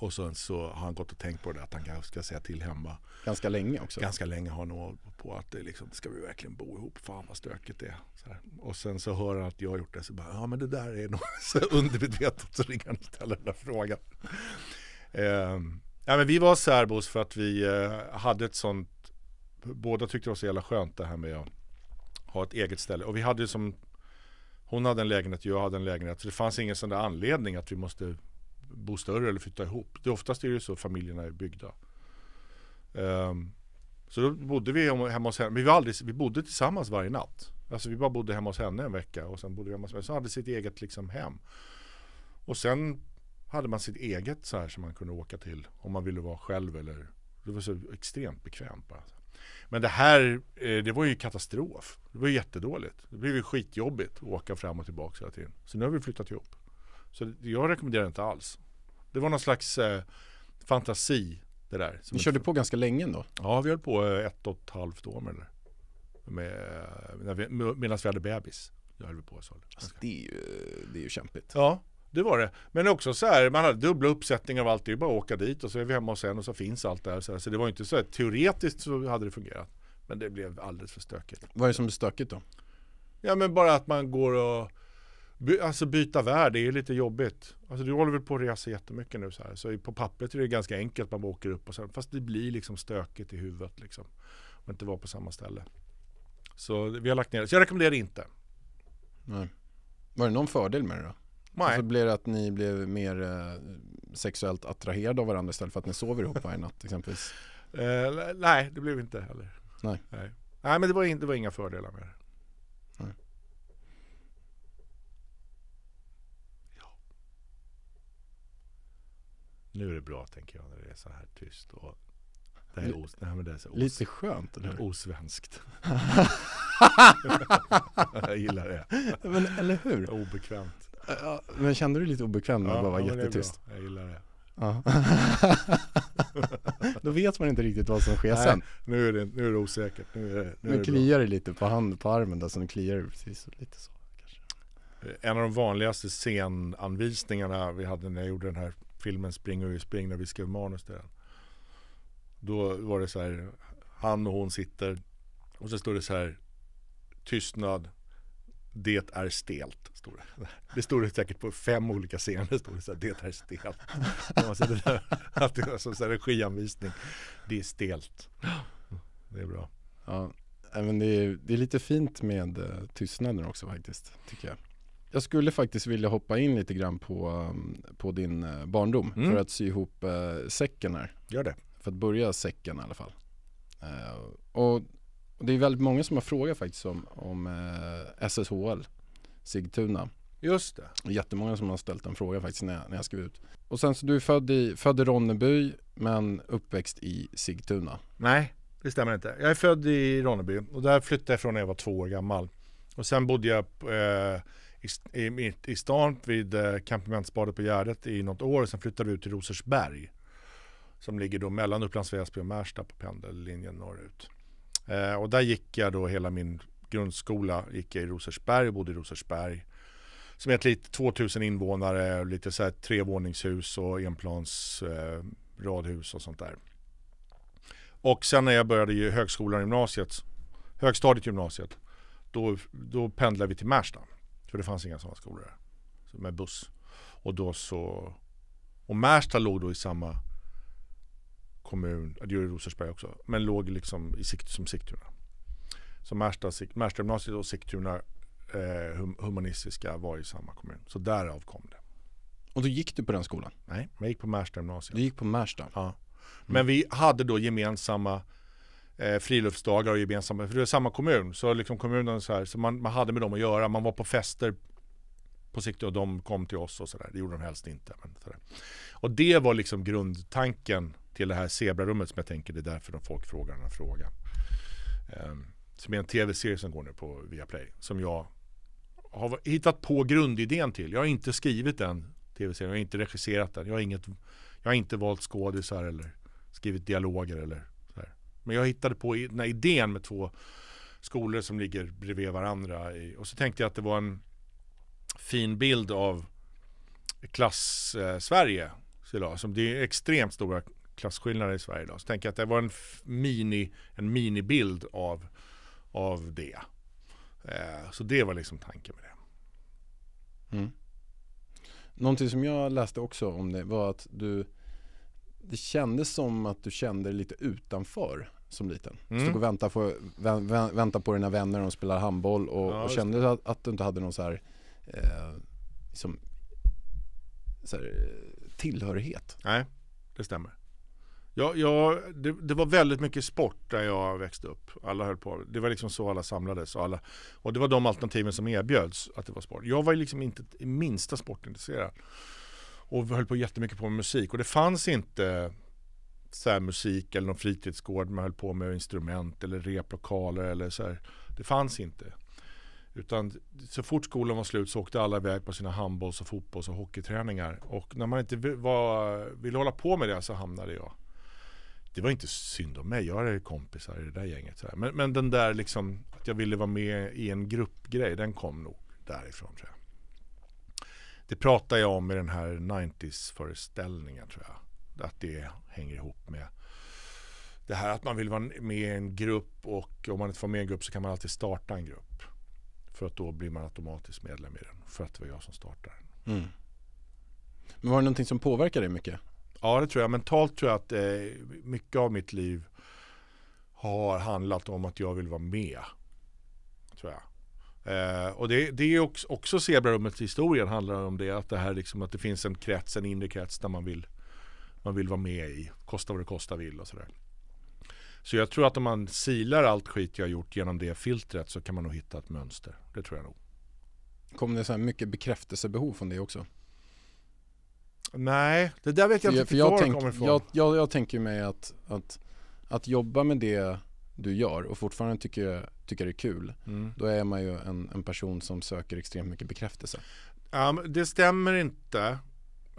Och sen så har han gått och tänkt på det att han kanske ska säga till hemma Ganska länge också. ganska länge har han hållit på att det liksom, ska vi verkligen bo ihop? Fan vad stökigt det är. Och sen så hör han att jag har gjort det så bara, ja men det där är nog så undermedvetet så ringer han och ställer den där frågan. Ehm, ja men vi var särbos för att vi eh, hade ett sånt, båda tyckte det var så jävla skönt det här med att ha ett eget ställe. Och vi hade ju som, hon hade en lägenhet, jag hade en lägenhet. Så det fanns ingen sån där anledning att vi måste bo större eller flytta ihop. Det oftast är det så familjerna är byggda. Um, så då bodde vi hemma hos henne, men vi, var aldrig, vi bodde tillsammans varje natt. Alltså vi bara bodde hemma hos henne en vecka och sen bodde vi hemma hos henne. Så hade sitt eget liksom hem. Och sen hade man sitt eget så här som man kunde åka till om man ville vara själv eller det var så extremt bekvämt bara. Men det här, eh, det var ju katastrof. Det var ju jättedåligt. Det blev ju skitjobbigt att åka fram och tillbaka hela tiden. Så nu har vi flyttat ihop. Så jag rekommenderar inte alls. Det var någon slags eh, fantasi det där. Ni körde på ganska länge ändå. Ja, vi höll på eh, ett och ett halvt år med det där. Med, när vi, medan vi hade bebis. Det höll på så. Alltså, det, är ju, det är ju kämpigt. Ja, det var det. Men också så här, man hade dubbla uppsättningar av allt. Det är bara att åka dit och så är vi hemma hos en och så finns allt där. Så, så det var inte så här, teoretiskt så hade det fungerat. Men det blev alldeles för stökigt. Vad är det som är stökigt då? Ja men bara att man går och by, alltså byta värld, det är lite jobbigt. Alltså du håller väl på att resa jättemycket nu så här. Så på pappret är det ganska enkelt, man bara åker upp och sen, fast det blir liksom stökigt i huvudet liksom. Och inte vara på samma ställe. Så vi har lagt ner det. Så jag rekommenderar det inte. Nej. Var det någon fördel med det då? Nej. Alltså blev det att ni blev mer eh, sexuellt attraherade av varandra istället för att ni sover ihop varje natt exempelvis? Eh, nej, det blev inte heller. Nej. Nej, nej men det var, in, det var inga fördelar med det. Nej. Ja. Nu är det bra tänker jag när det är så här tyst. Och det här är, os, nej, men det är så os, Lite skönt eller hur? osvenskt. jag gillar det. Men, eller hur? Obekvämt. Ja, men kände du dig lite obekväm med att bara vara men det är jättetyst? Jag gillar det. Ja. Då vet man inte riktigt vad som sker Nej, sen. nu är det, nu är det osäkert. Nu är det, nu är Nu det kliar det lite på hand, på armen där, så nu kliar det precis lite så. Kanske. En av de vanligaste scenanvisningarna vi hade när jag gjorde den här filmen Spring och spring när vi skrev manus till den. Då var det så här, han och hon sitter och så står det så här Tystnad Det är stelt står det. Det står det säkert på fem olika scener står det så här, Det är stelt. Alltså det där, att det var som så här regianvisning. Det är stelt. Det är bra. Ja, men det är, det är lite fint med eh, tystnaden också faktiskt, tycker jag. Jag skulle faktiskt vilja hoppa in lite grann på, um, på din eh, barndom Mm. för att sy ihop eh, säcken här. Gör det. För att börja säcken i alla fall. Eh, och, det är väldigt många som har frågat faktiskt om, om eh, SSHL, Sigtuna. Just det. Jättemånga som har ställt en fråga faktiskt när jag, när jag skrev ut. Och sen så du är född i, född i Ronneby men uppväxt i Sigtuna. Nej, det stämmer inte. Jag är född i Ronneby och där flyttade jag från när jag var två år gammal. Och sen bodde jag eh, i, i, i stan vid eh, på Gärdet i något år. Sen flyttade vi ut till Rosersberg. Som ligger då mellan Upplands Väsby och Märsta på pendellinjen norrut. Eh, och där gick jag då hela min grundskola. Gick jag i Rosersberg och bodde i Rosersberg. Som är ett litet 2000 invånare, lite så här trevåningshus och enplans eh, radhus och sånt där. Och sen när jag började i högskolan gymnasiet, högstadiet gymnasiet, då, då pendlade vi till Märsta. För det fanns inga sådana skolor där. Så med buss. Och då så, och Märsta låg då i samma kommun, det gör Rosersberg också, men låg liksom i sikt, som Sigtuna. Så Märsta, Sig- Märsta gymnasiet och Sigtuna eh, hum, humanistiska var i samma kommun. Så därav kom det. Och då gick du på den skolan? Nej, jag gick på Märsta gymnasiet. Du gick på Märsta? Ja. Men vi hade då gemensamma eh, friluftsdagar och gemensamma, för det är samma kommun. Så liksom kommunen så här, så man, man hade med dem att göra. Man var på fester på sikte och de kom till oss och sådär. Det gjorde de helst inte. Men sådär. Och det var liksom grundtanken till det här zebrarummet som jag tänker det är därför de folk frågar den här frågan. Ehm, som är en tv-serie som går nu på Viaplay. Som jag har hittat på grundidén till. Jag har inte skrivit den tv-serien, jag har inte regisserat den. Jag har, inget, jag har inte valt skådisar eller skrivit dialoger eller. Men jag hittade på den här idén med två skolor som ligger bredvid varandra. I, och så tänkte jag att det var en fin bild av klass-Sverige. Som det är extremt stora klasskillnader i Sverige idag. Så tänker jag att det var en mini, en minibild av, av det. Eh, så det var liksom tanken med det. Mm. Någonting som jag läste också om det var att du Det kändes som att du kände dig lite utanför som liten. Mm. Stod och väntade på, vä, vä, väntade på dina vänner när de spelar handboll och, Ja, och kände att, att du inte hade någon så här, eh, liksom, så här eh, tillhörighet. Nej, det stämmer. Ja, ja, det, det var väldigt mycket sport där jag växte upp. Alla höll på. Det var liksom så alla samlades. Och, alla, och det var de alternativen som erbjöds att det var sport. Jag var liksom inte minsta sportintresserad. Och höll på jättemycket på med musik. Och det fanns inte så här musik eller någon fritidsgård man höll på med instrument eller replokaler eller så här. Det fanns inte. Utan så fort skolan var slut så åkte alla iväg på sina handbolls och fotbolls och hockeyträningar. Och när man inte var, ville hålla på med det så hamnade jag. Det var inte synd om mig, jag hade kompisar i det där gänget. Så här. Men, men den där liksom att jag ville vara med i en gruppgrej, den kom nog därifrån tror jag. Det pratar jag om i den här 90s föreställningen tror jag. Att det hänger ihop med det här att man vill vara med i en grupp och om man inte får med en grupp så kan man alltid starta en grupp. För att då blir man automatiskt medlem i den. För att det var jag som startade den. Mm. Men var det någonting som påverkade dig mycket? Ja det tror jag. Mentalt tror jag att eh, mycket av mitt liv har handlat om att jag vill vara med. Tror jag. Eh, och det, det är också, också zebrarummets historien handlar om det. Att det här liksom att det finns en krets, en inre krets där man vill, man vill vara med i. Kosta vad det kosta vill och sådär. Så jag tror att om man silar allt skit jag gjort genom det filtret så kan man nog hitta ett mönster. Det tror jag nog. Kom det så här mycket bekräftelsebehov från det också? Nej, det där vet jag inte för jag, var det kommer ifrån. jag, jag, jag tänker mig att, att, att jobba med det du gör och fortfarande tycker, tycker det är kul. Mm. Då är man ju en, en person som söker extremt mycket bekräftelse. Ja, men det stämmer inte.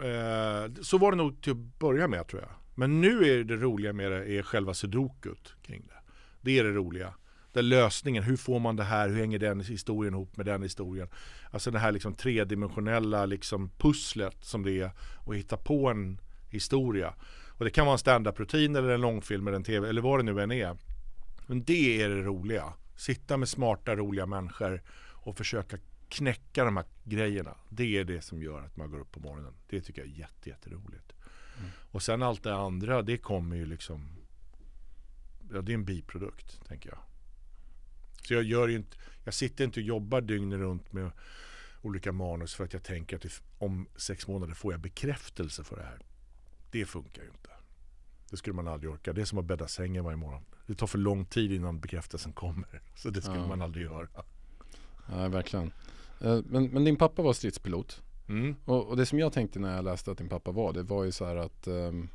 Eh, så var det nog till att börja med tror jag. Men nu är det roliga med det är själva sudokut kring det. Det är det roliga. Den lösningen, hur får man det här, hur hänger den historien ihop med den historien? Alltså det här liksom tredimensionella liksom pusslet som det är att hitta på en historia. Och det kan vara en standup-rutin eller en långfilm eller en tv eller vad det nu än är. Men det är det roliga. Sitta med smarta, roliga människor och försöka knäcka de här grejerna. Det är det som gör att man går upp på morgonen. Det tycker jag är jätte, jätteroligt. Och sen allt det andra, det kommer ju liksom Ja, det är en biprodukt, tänker jag. Så jag gör ju inte Jag sitter inte och jobbar dygnet runt med olika manus för att jag tänker att om sex månader får jag bekräftelse för det här. Det funkar ju inte. Det skulle man aldrig orka. Det är som att bädda sängen varje morgon. Det tar för lång tid innan bekräftelsen kommer. Så det skulle Ja. man aldrig göra. Ja, verkligen. Eh, Men, men din pappa var stridspilot. Mm. Och, och det som jag tänkte när jag läste att din pappa var det var ju så här att ehm,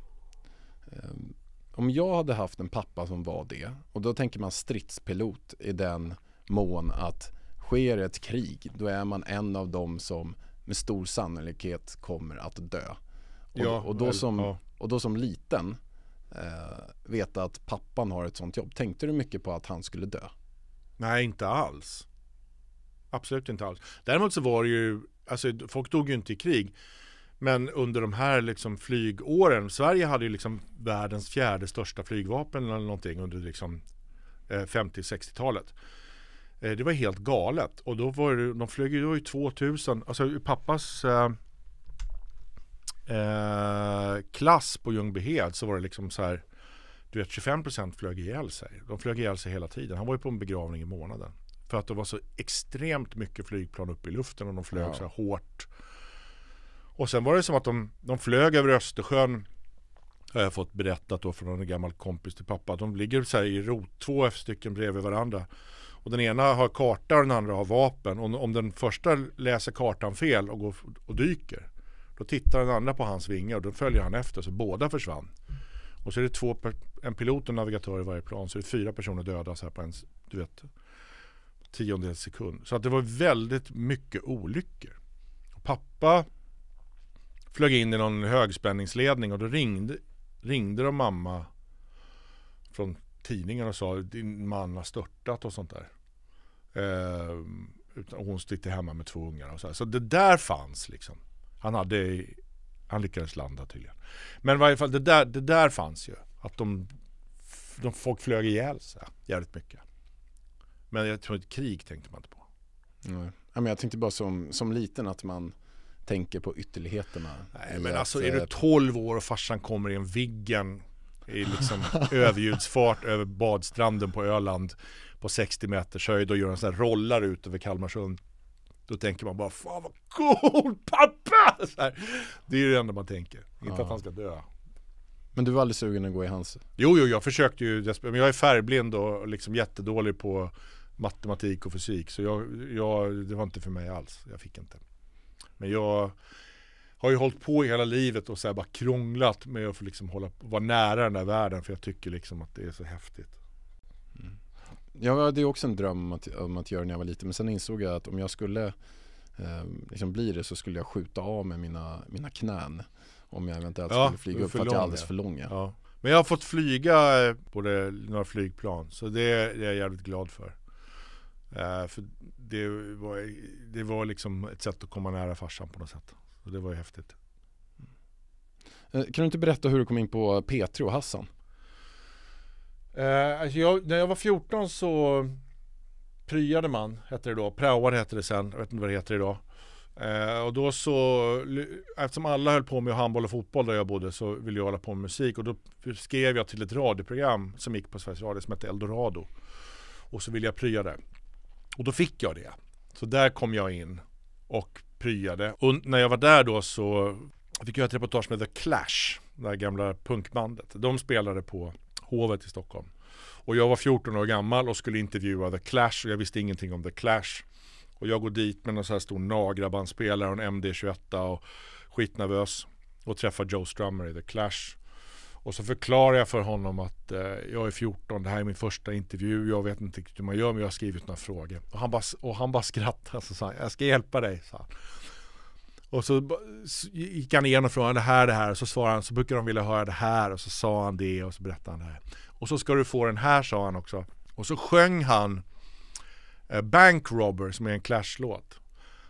ehm, om jag hade haft en pappa som var det och då tänker man stridspilot i den mån att sker ett krig då är man en av dem som med stor sannolikhet kommer att dö. Och, Ja, och, då, som, ja. och då som liten eh, veta att pappan har ett sånt jobb. Tänkte du mycket på att han skulle dö? Nej, inte alls. Absolut inte alls. Däremot så var det ju, alltså folk dog ju inte i krig. Men under de här liksom flygåren, Sverige hade ju liksom världens fjärde största flygvapen eller någonting under liksom eh, 50-60-talet. Eh, det var helt galet och då var det, de flög ju då i 2000, alltså pappas eh, eh, klass på Ljungbyhed så var det liksom så här du vet 25% flög ihjäl sig. De flög ihjäl sig hela tiden. Han var ju på en begravning i månaden. För att det var så extremt mycket flygplan uppe i luften och de flög Ja. så här hårt. Och sen var det som att de, de flög över Östersjön har jag fått berättat då från en gammal kompis till pappa. att De ligger så här i rot, två stycken bredvid varandra. Och den ena har karta och den andra har vapen. Och om den första läser kartan fel och, går, och dyker. Då tittar den andra på hans vingar och då följer han efter så båda försvann. Och så är det två, en pilot och en navigatör i varje plan. Så är det fyra personer döda så här på en, du vet, tiondels sekund. Så att det var väldigt mycket olyckor. Och pappa flög in i någon högspänningsledning och då ringde, ringde de mamma från tidningen och sa din man har störtat och sånt där. Eh, och hon sitter hemma med två ungar och så här. Så det där fanns liksom. Han hade, han lyckades landa tydligen. Men i varje fall det där, det där fanns ju. Att de, de folk flög ihjäl sig jävligt mycket. Men jag tror ett krig tänkte man inte på. Nej. Ja, men jag tänkte bara som, som liten att man tänker på ytterligheterna. Nej men alltså är eh, du 12 år och farsan kommer i en Viggen i liksom överljudsfart över badstranden på Öland på 60 meters höjd och gör en sån här rollar ut över Kalmarsund. Då tänker man bara fan vad cool pappa! Så här. Det är det enda man tänker. Inte Ja. att han ska dö. Men du var aldrig sugen att gå i hans? Jo, jo, jag försökte ju, men jag är färgblind och liksom jättedålig på matematik och fysik. Så jag, jag, det var inte för mig alls. Jag fick inte. Men jag har ju hållit på hela livet och så bara krånglat med att få liksom hålla, vara nära den där världen. För jag tycker liksom att det är så häftigt. Jag hade ju också en dröm om att, om att göra när jag var liten men sen insåg jag att om jag skulle eh, liksom bli det så skulle jag skjuta av med mina, mina knän om jag eventuellt Ja, skulle flyga upp för att jag är alldeles för lång. Ja. Men jag har fått flyga eh, både några flygplan. Så det är jag jävligt glad för. Eh, för det var, det var liksom ett sätt att komma nära farsan på något sätt. Så det var ju häftigt. Eh, Kan du inte berätta hur du kom in på Petri och Hassan? Eh, alltså jag, när jag var 14 så pryade man, hette det då. Praoade hette det sen, jag vet inte vad det heter idag. Och då så, eftersom alla höll på med handboll och fotboll där jag bodde så ville jag hålla på med musik och då skrev jag till ett radioprogram som gick på Sveriges Radio som hette Eldorado. Och så ville jag prya det. Och då fick jag det. Så där kom jag in och pryade. Och när jag var där då så fick jag ett reportage med The Clash, det här gamla punkbandet. De spelade på Hovet i Stockholm. Och jag var 14 år gammal och skulle intervjua The Clash och jag visste ingenting om The Clash. Och jag går dit med någon så här stor Nagra-bandspelare och en MD-21 och skitnervös och träffar Joe Strummer i The Clash. Och så förklarar jag för honom att eh, jag är 14, det här är min första intervju, jag vet inte riktigt hur man gör men jag har skrivit några frågor. Och han bara, och han bara skrattade och så sa han, jag ska hjälpa dig, Så. Och så gick han igenom frågan det här, det här och så svarade han så brukar de vilja höra det här och så sa han det och så berättade han det här. Och så ska du få den här sa han också. Och så sjöng han eh, Bank Robber som är en Clash-låt.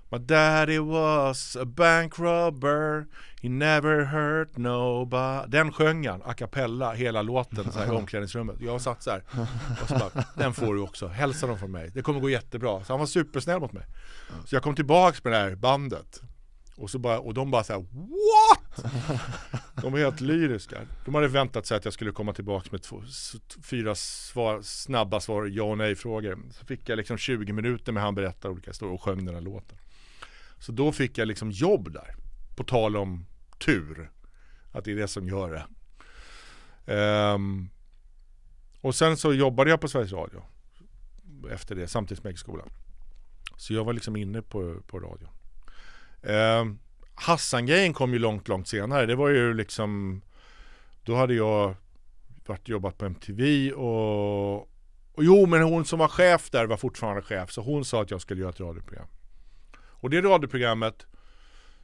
My daddy was a bank robber. He never hurt nobody. Den sjöng han a cappella hela låten så här, i omklädningsrummet. Jag satt så här. Och så bara, Den får du också, hälsa dem från mig. Det kommer gå jättebra. Så han var supersnäll mot mig. Så jag kom tillbaks med det här bandet. Och, så bara, och de bara så här, What? De var helt lyriska. De hade väntat sig att jag skulle komma tillbaks med två, fyra svar, snabba svar, ja och nej frågor Så fick jag liksom 20 minuter med han berättade olika historier och sjöng den här låten så då fick jag liksom jobb där På tal om tur Att det är det som gör det Um, Och sen så jobbade jag på Sveriges Radio Efter det, samtidigt som jag gick i skolan Så jag var liksom inne på, på radio Um, ehm, Hassan-grejen kom ju långt, långt senare. Det var ju liksom Då hade jag varit jobbat på MTV och, och Jo, men hon som var chef där var fortfarande chef så hon sa att jag skulle göra ett radioprogram. Och det radioprogrammet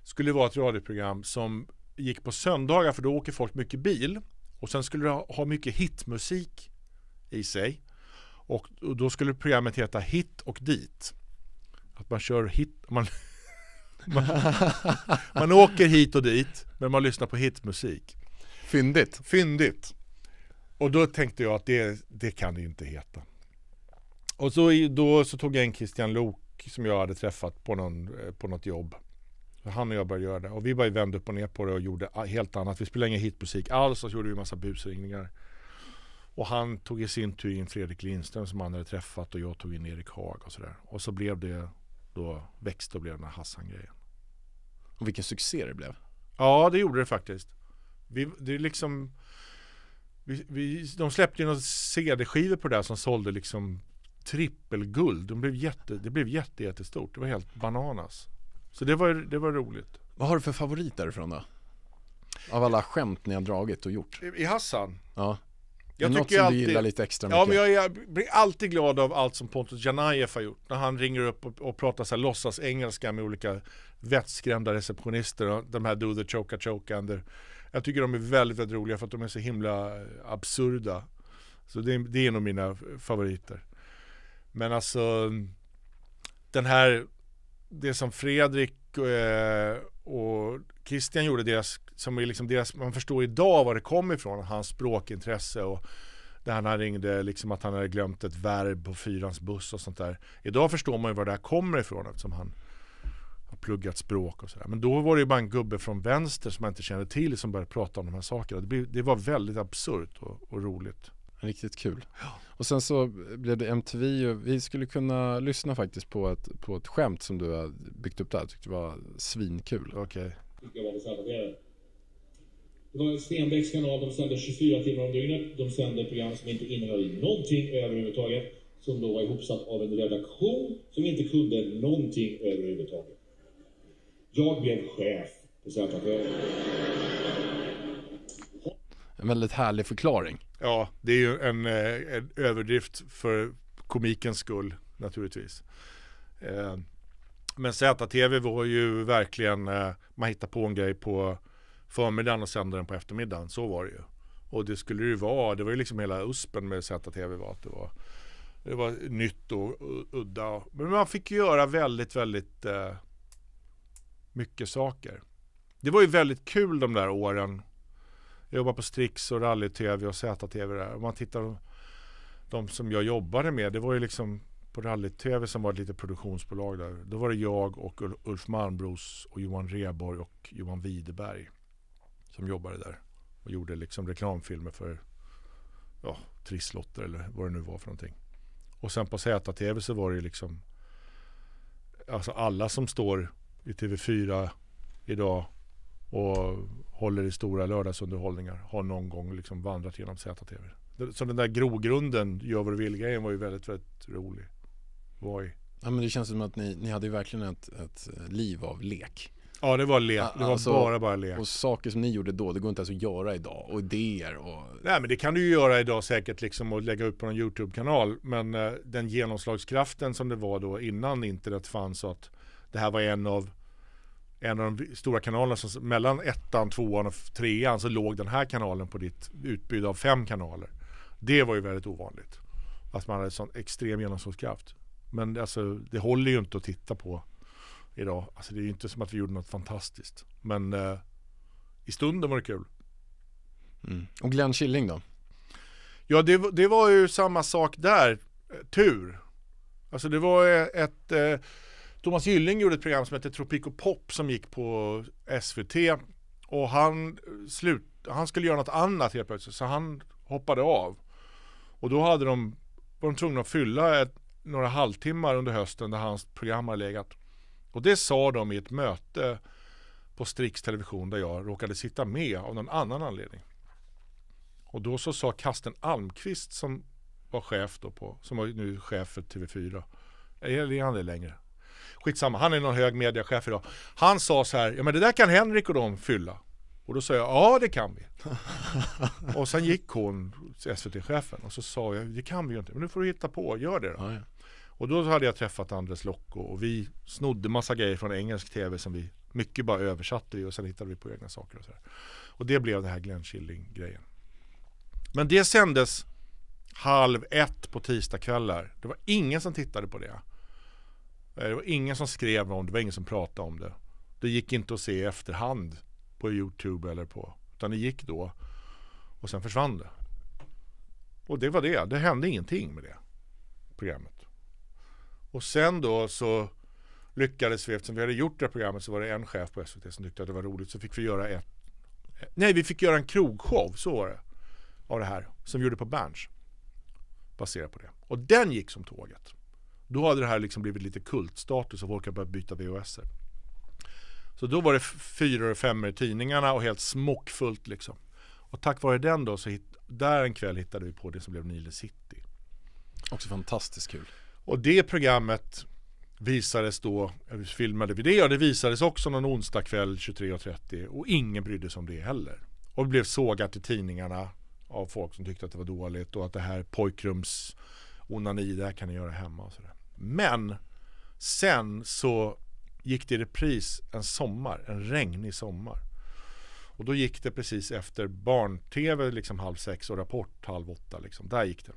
skulle vara ett radioprogram som gick på söndagar för då åker folk mycket bil och sen skulle det ha, mycket hitmusik i sig. Och, och då skulle programmet heta Hit och dit. Att man kör hit, man man, man åker hit och dit, men man lyssnar på hitmusik. Fyndigt. Fyndigt. Och då tänkte jag att det, det kan det inte heta. Och så, då så tog jag in Christian Lok som jag hade träffat på, någon, eh, på något jobb. Han och jag började göra det. Och vi bara vände upp och ner på det och gjorde helt annat. Vi spelade ingen hitmusik alls och så gjorde vi en massa busringningar. Och han tog i sin tur in Fredrik Lindström som han hade träffat och jag tog in Erik Haag och sådär. Och så blev det då växte och blev den här Hassan-grejen. Och vilken succé det blev. Ja, det gjorde det faktiskt. Vi, det är liksom vi, vi, De släppte ju några CD-skivor på det där som sålde liksom trippelguld. De blev jätte, det blev jätte, jättestort. Det var helt bananas. Så det var, det var roligt. Vad har du för favorit därifrån då? Av alla skämt ni har dragit och gjort? I, Hassan? Ja. Jag något som alltid- du gillar lite extra mycket? Ja, men jag, jag blir alltid glad av allt som Pontus Janajev har gjort. När han ringer upp och, och pratar så här låtsas engelska med olika vettskrämda receptionister. Och de här Do the choka choka. Jag tycker de är väldigt, väldigt roliga för att de är så himla eh, absurda. Så det, det är nog mina favoriter. Men alltså den här, det som Fredrik eh, och Christian gjorde, deras, som är liksom deras, man förstår idag var det kom ifrån, hans språkintresse och där han ringde liksom att han hade glömt ett verb på fyrans buss och sånt där. Idag förstår man ju var det här kommer ifrån eftersom han har pluggat språk och sådär. Men då var det ju bara en gubbe från vänster som man inte kände till som började prata om de här sakerna. Det, blev, det var väldigt absurt och, och roligt. Riktigt kul. Och sen så blev det MTV och vi skulle kunna lyssna faktiskt på ett, på ett skämt som du har byggt upp där. Jag tyckte det var svinkul. Okej. Salvatore. Det var Stenbecks kanal, de sände 24 timmar om dygnet. De sände program som inte innehöll någonting överhuvudtaget. Som då var ihopsatt av en redaktion som inte kunde någonting överhuvudtaget. Jag blev chef på Salvatore. En väldigt härlig förklaring. Ja, det är ju en, eh, en överdrift för komikens skull naturligtvis. Eh, men ZTV var ju verkligen, eh, man hittar på en grej på förmiddagen och sänder den på eftermiddagen. Så var det ju. Och det skulle det ju vara. Det var ju liksom hela uspen med ZTV var att det var, det var nytt och udda. Men man fick ju göra väldigt, väldigt mycket saker. Det var ju väldigt kul de där åren. Jag jobbade på Strix och Rally-TV och ZTV där. Om man tittar på de som jag jobbade med, det var ju liksom på Rally-TV som var ett litet produktionsbolag där. Då var det jag och Ulf Malmros och Johan Reborg och Johan Widerberg som jobbade där och gjorde liksom reklamfilmer för ja, trisslotter eller vad det nu var för någonting. Och sen på ZTV så var det ju liksom alltså alla som står i TV4 idag och håller i stora lördagsunderhållningar har någon gång liksom vandrat genom ZTV. Så den där grogrunden, gör vad du vill-grejen var ju väldigt, väldigt rolig. I. Ja men det känns som att ni, ni hade ju verkligen ett, ett liv av lek. Ja det var lek, det var Alltså, bara bara lek. Och saker som ni gjorde då, det går inte ens att göra idag. Och idéer och... Nej men det kan du ju göra idag säkert liksom och lägga upp på en YouTube-kanal. Men eh, den genomslagskraften som det var då innan internet fanns och att det här var en av en av de stora kanalerna, som, mellan ettan, tvåan och trean så låg den här kanalen på ditt utbud av fem kanaler. Det var ju väldigt ovanligt. Att man hade sån extrem genomslagskraft. Men alltså, det håller ju inte att titta på idag. Alltså, det är ju inte som att vi gjorde något fantastiskt. Men eh, i stunden var det kul. Mm. Och Glenn Killing då? Ja, det, var- det var ju samma sak där. Tur. Alltså det var eh, ett... Eh, Thomas Gylling gjorde ett program som hette Tropico Pop som gick på SVT. Och han, slut, han skulle göra något annat helt plötsligt, så han hoppade av. Och då hade de, var de tvungna att fylla ett, några halvtimmar under hösten där hans program hade legat. Och det sa de i ett möte på Strix Television där jag råkade sitta med av någon annan anledning. Och då så sa Kasten Almqvist som var chef då på, som var nu chef för TV4. Eller är han det längre? Skitsamma, han är någon hög mediachef idag. Han sa så här, ja men det där kan Henrik och de fylla. Och då sa jag, ja det kan vi. och sen gick hon, SVT-chefen, och så sa jag, det kan vi ju inte, men nu får du hitta på, gör det då. Ja, ja. Och då hade jag träffat Andres Locko och vi snodde massa grejer från engelsk tv som vi mycket bara översatte vi och sen hittade vi på egna saker och sådär. Och det blev det här Glenn Killing-grejen. Men det sändes halv ett på tisdagskvällar. Det var ingen som tittade på det. Eh, det var ingen som skrev om det, det var ingen som pratade om det. Det gick inte att se i efterhand på Youtube eller på, utan det gick då och sen försvann det. Och det var det, det hände ingenting med det programmet. Och sen då så lyckades vi, eftersom vi hade gjort det här programmet så var det en chef på SVT som tyckte att det var roligt så fick vi göra ett Nej, vi fick göra en krogshow, så var det. Av det här, som vi gjorde på Berns. Baserat på det. Och den gick som tåget. Då hade det här liksom blivit lite kultstatus och folk hade börjat byta VHSer. Så då var det f- fyror och femmor i tidningarna och helt smockfullt liksom. Och tack vare den då så hitt, där en kväll hittade vi på det som blev Nile City. Också fantastiskt kul. Och det programmet visades då, eh, filmade vi det och det visades också någon onsdag kväll 23.30 och ingen brydde sig om det heller. Och blev sågat i tidningarna av folk som tyckte att det var dåligt och att det här pojkrums onani, det här kan ni göra hemma och sådär. Men sen så gick det i repris en sommar, en regnig sommar. Och då gick det precis efter barn-tv liksom halv sex och Rapport halv åtta liksom. Där gick det.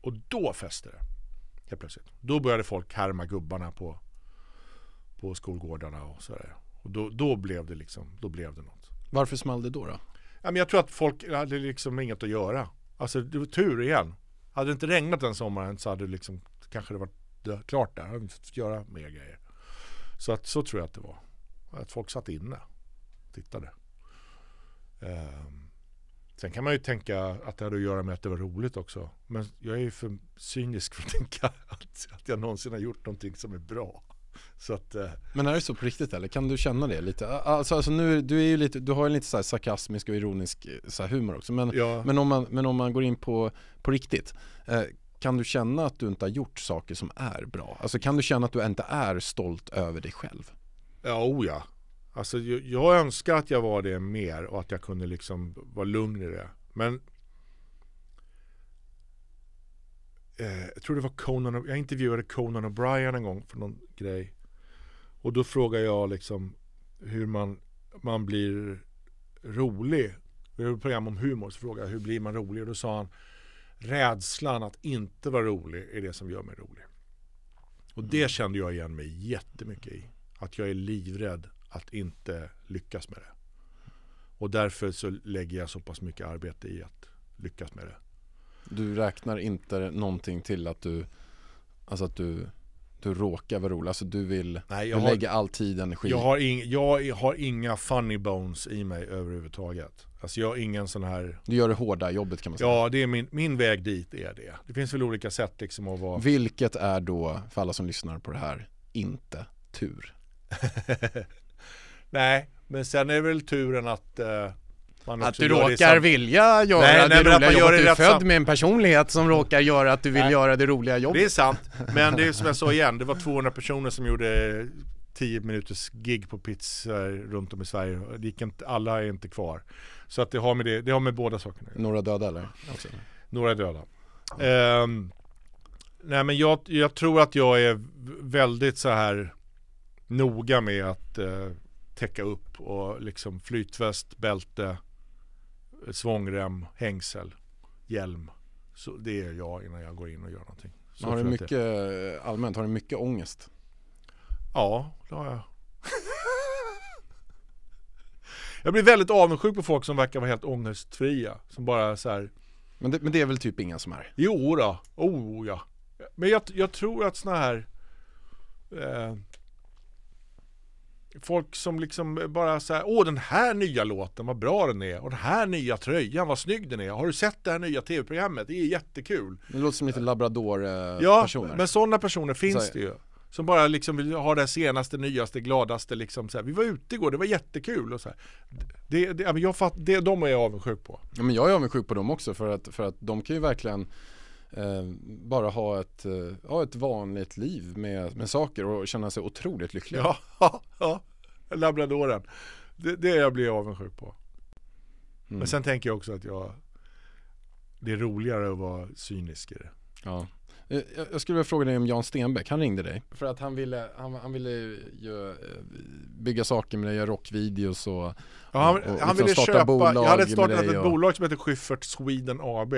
Och då fäste det. Helt plötsligt. Då började folk härma gubbarna på, på skolgårdarna och sådär. Och då, då blev det liksom, då blev det något. Varför small det då? då? Ja, men jag tror att folk hade liksom inget att göra. Alltså det var tur igen. Hade det inte regnat den sommaren så hade det liksom, kanske det dö- klart där. Hade vi fått göra mer grejer. Så att så tror jag att det var. Att folk satt inne och tittade. Ehm, sen kan man ju tänka att det hade att göra med att det var roligt också. Men jag är ju för cynisk för att tänka att, att jag någonsin har gjort någonting som är bra. Att, eh, Men är det så på riktigt eller? Kan du känna det lite? Alltså, alltså nu, du är ju lite, du har ju lite så här sarkasmisk och ironisk eh, så humor också men, ja. men, om man, men om man går in på, på riktigt eh, kan du känna att du inte har gjort saker som är bra? Alltså kan du känna att du inte är stolt över dig själv? Ja, oh ja. Alltså jag, jag önskar att jag var det mer och att jag kunde liksom vara lugn i det. Men eh, jag tror det var Conan, jag intervjuade Conan O'Brien en gång för någon grej. Och då frågade jag liksom hur man, man blir rolig. Vi har ett program om humor, så frågade jag hur blir man rolig? Och då sa han rädslan att inte vara rolig är det som gör mig rolig. Och det kände jag igen mig jättemycket i. Att jag är livrädd att inte lyckas med det. Och därför så lägger jag så pass mycket arbete i att lyckas med det. Du räknar inte någonting till att du Alltså att du Du råkar vara rolig, alltså du vill Nej, Du har, lägger all tid, energi jag, har ing, jag har inga funny bones i mig överhuvudtaget. Alltså jag har ingen sån här Du gör det hårda jobbet kan man säga Ja, det är min, min väg dit är det. Det finns väl olika sätt liksom att vara Vilket är då, för alla som lyssnar på det här, inte tur Nej, men sen är det väl turen att eh, Att du råkar sam- vilja göra Nej, nej, det att roliga gör jobbet, det du är född sam- med en personlighet som råkar göra att du vill Nej. göra det roliga jobbet Det är sant, men det är som jag sa igen, det var 200 personer som gjorde 10 minuters gig på pizza runt om i Sverige. Det gick inte, alla är inte kvar. Så att det har med, det, det har med båda sakerna. Några döda eller? Också. Några är döda. Ehm, nej men jag, jag tror att jag är väldigt så här noga med att eh, täcka upp och liksom flytväst, bälte, svångrem, hängsel, hjälm. Så det är jag innan jag går in och gör någonting. Så har du mycket, eh, allmänt, har du mycket ångest? Ja, det har jag. jag blir väldigt avundsjuk på folk som verkar vara helt ångestfria. Som bara så här, Men det, men det är väl typ inga som är? jo då, oh ja. Men jag, jag tror att såna här eh, Folk som liksom bara så här, åh den här nya låten, vad bra den är. Och den här nya tröjan, vad snygg den är. Har du sett det här nya tv-programmet? Det är jättekul. Det låter som lite labrador-personer. Ja, personer. men sådana personer finns Så- det ju. Som bara liksom vill ha det senaste, nyaste, gladaste liksom så här. Vi var ute igår, det var jättekul och så här. Det, det, jag fatt, det, de är jag avundsjuk på. Ja, men jag är avundsjuk på dem också för att, för att de kan ju verkligen bara ha ett, eh, ha ett vanligt liv med, med saker och känna sig otroligt lyckliga. Ja, ja, ja. labradoren. Det, det jag blir avundsjuk på. Mm. Men sen tänker jag också att jag det är roligare att vara cynisk i det. Ja. Eh, Jag jag skulle vilja fråga dig om Jan Stenbeck, han ringde dig. För att han ville, han, han ville ju eh, bygga saker med dig, göra rockvideos och, Ja, han, och- och han liksom ville starta köpa, bolag jag hade startat ett och- bolag som heter Schyffert Sweden AB.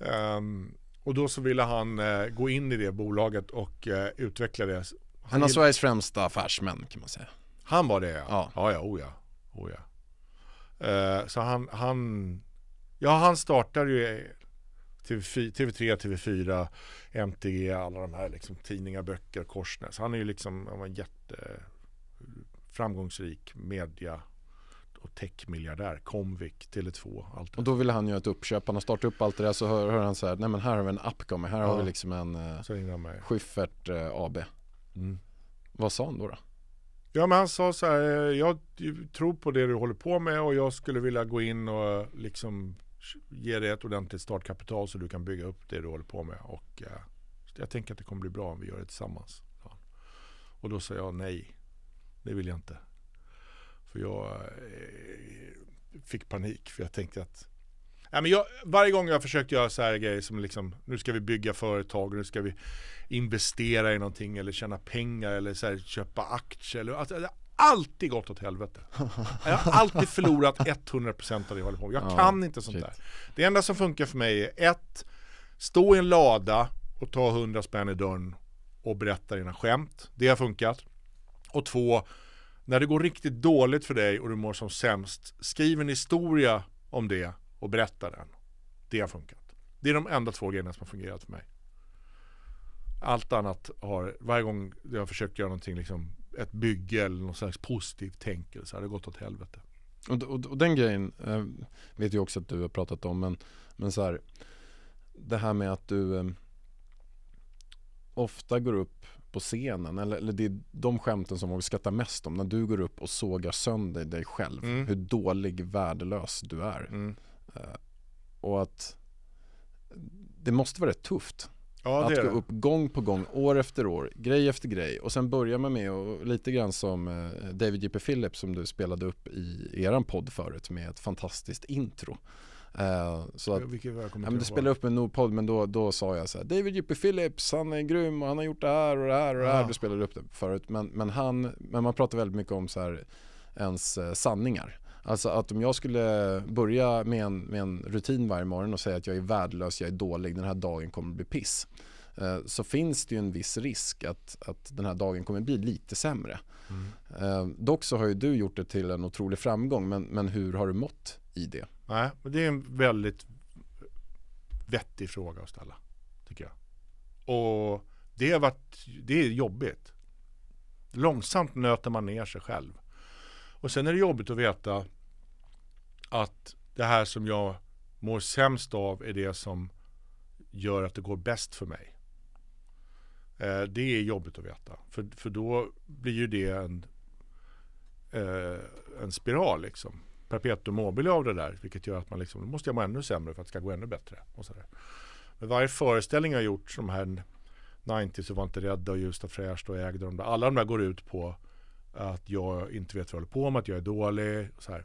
Ehm, och då så ville han eh, gå in i det bolaget och eh, utveckla det. Han har gill- Sveriges främsta affärsmän kan man säga. Han var det ja. Ja. Ja, ja, oh ja. Oh ja. Eh, så han, han, ja han startade ju TV4, TV3, TV4, MTG, alla de här liksom tidningar, böcker, Korsnäs. Han är ju liksom, han var en jätte framgångsrik media och techmiljardär, Comvik, Tele2, allt Och då ville han göra ett uppköp, han har startat upp allt det där så hör, hör han så här, nej men här har vi en app kommer, här har Ja. vi liksom en eh, Så. Schyffert eh, AB. Mm. Vad sa han då? då? Ja men han sa så här, eh, jag tror på det du håller på med och jag skulle vilja gå in och liksom ge dig ett ordentligt startkapital så du kan bygga upp det du håller på med. Och eh, jag tänker att det kommer bli bra om vi gör det tillsammans. Och då sa jag nej, det vill jag inte. För jag eh, fick panik för jag tänkte att Nej, men jag, varje gång jag försökt göra så här grejer som liksom, nu ska vi bygga företag, nu ska vi investera i någonting eller tjäna pengar eller så här, köpa aktier. Eller, alltså, det har alltid gått åt helvete. Jag har alltid förlorat 100% av det jag håller på med. Jag Ja, kan inte sånt shit. där. Det enda som funkar för mig är ett, stå i en lada och ta 100 spänn i dörren och berätta dina skämt. Det har funkat. Och två, när det går riktigt dåligt för dig och du mår som sämst, skriv en historia om det och berätta den. Det har funkat. Det är de enda två grejerna som har fungerat för mig. Allt annat har, varje gång jag har försökt göra någonting, liksom ett bygge eller någon slags positivt tänkel så har det gått åt helvete. Och, och, och den grejen eh, vet jag också att du har pratat om men, men så här, det här med att du eh, ofta går upp på scenen eller, eller det är de skämten som vi skrattar mest om när du går upp och sågar sönder dig själv Mm. hur dålig, värdelös du är Mm. och att det måste vara rätt tufft Ja, att gå upp gång på gång, år efter år, grej efter grej och sen börjar man med och lite grann som eh, David J.P. Phillips som du spelade upp i eran podd förut med ett fantastiskt intro. Eh, så att, Vilket jag kommer ja, men ihåg. spelade upp en Nordpodd men då, då sa jag så här David J.P. Phillips, han är grym och han har gjort det här och det här och det här. Ja. Du spelade upp det förut men, men han, men man pratar väldigt mycket om så här ens eh, sanningar. Alltså att om jag skulle börja med en, med en rutin varje morgon och säga att jag är värdelös, jag är dålig, den här dagen kommer bli piss. eh, Så finns det ju en viss risk att, att den här dagen kommer bli lite sämre. Eh, Dock så har ju du gjort det till en otrolig framgång men, men hur har du mått i det? Nej, men det är en väldigt vettig fråga att ställa. Tycker jag. Och det har varit, det är jobbigt. Långsamt nöter man ner sig själv. Och sen är det jobbigt att veta att det här som jag mår sämst av är det som gör att det går bäst för mig. Eh, det är jobbigt att veta. För, för då blir ju det en, eh, en spiral liksom perpetuum mobile av det där. Vilket gör att man liksom, då måste jag må ännu sämre för att det ska gå ännu bättre. Och så där. Men varje föreställning jag har gjort, som här 90 så var inte rädda och ljusta fräscht och ägde de där. Alla de där går ut på att jag inte vet vad jag håller på med, att jag är dålig. Och så här.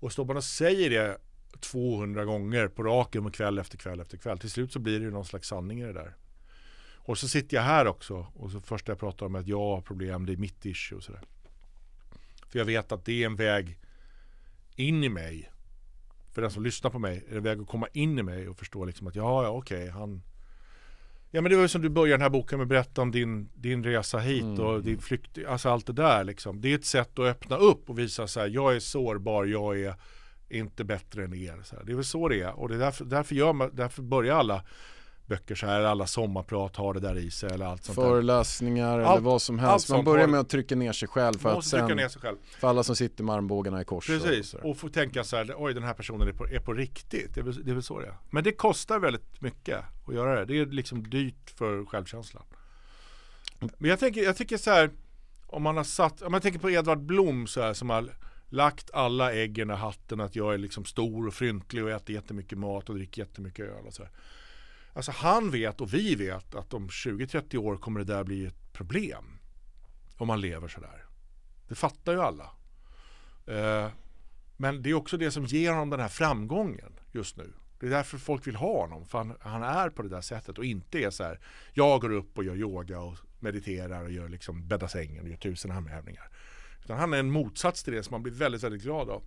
Och står man och säger det 200 gånger på raken och kväll efter kväll efter kväll. Till slut så blir det ju någon slags sanning i det där. Och så sitter jag här också och så först jag pratar om att jag har problem, det är mitt issue och sådär. För jag vet att det är en väg in i mig. För den som lyssnar på mig, är det en väg att komma in i mig och förstå liksom att ja, ja okej, han Ja men det var ju som du började den här boken med att berätta om din, din resa hit Mm. och din flykt, alltså allt det där liksom. Det är ett sätt att öppna upp och visa så här, jag är sårbar, jag är inte bättre än er. Så här. Det är väl så det är och det är därför, därför, gör man, därför börjar alla böcker så här, alla sommarprat har det där i sig eller allt sånt. Föreläsningar eller Allt- vad som helst. Man börjar med att trycka ner sig själv för att måste trycka sen, ner sig själv. för alla som sitter med armbågarna i kors. Precis, Och, och få tänka så här, oj den här personen är på, är på riktigt. Det är, väl, det är väl så det är. Men det kostar väldigt mycket att göra det. Det är liksom dyrt för självkänslan. Men jag tänker, jag tycker så här, om man har satt, om man tänker på Edvard Blom så här som har lagt alla äggen i hatten att jag är liksom stor och fryntlig och äter jättemycket mat och dricker jättemycket öl och så här. Alltså han vet och vi vet att om 20-30 år kommer det där bli ett problem. Om man lever sådär. Det fattar ju alla. Eh, men det är också det som ger honom den här framgången just nu. Det är därför folk vill ha honom. För han, han är på det där sättet och inte är så här. Jag går upp och gör yoga och mediterar och gör liksom bäddar sängen och gör tusen armhävningar. Utan han är en motsats till det som man blir väldigt, väldigt glad av.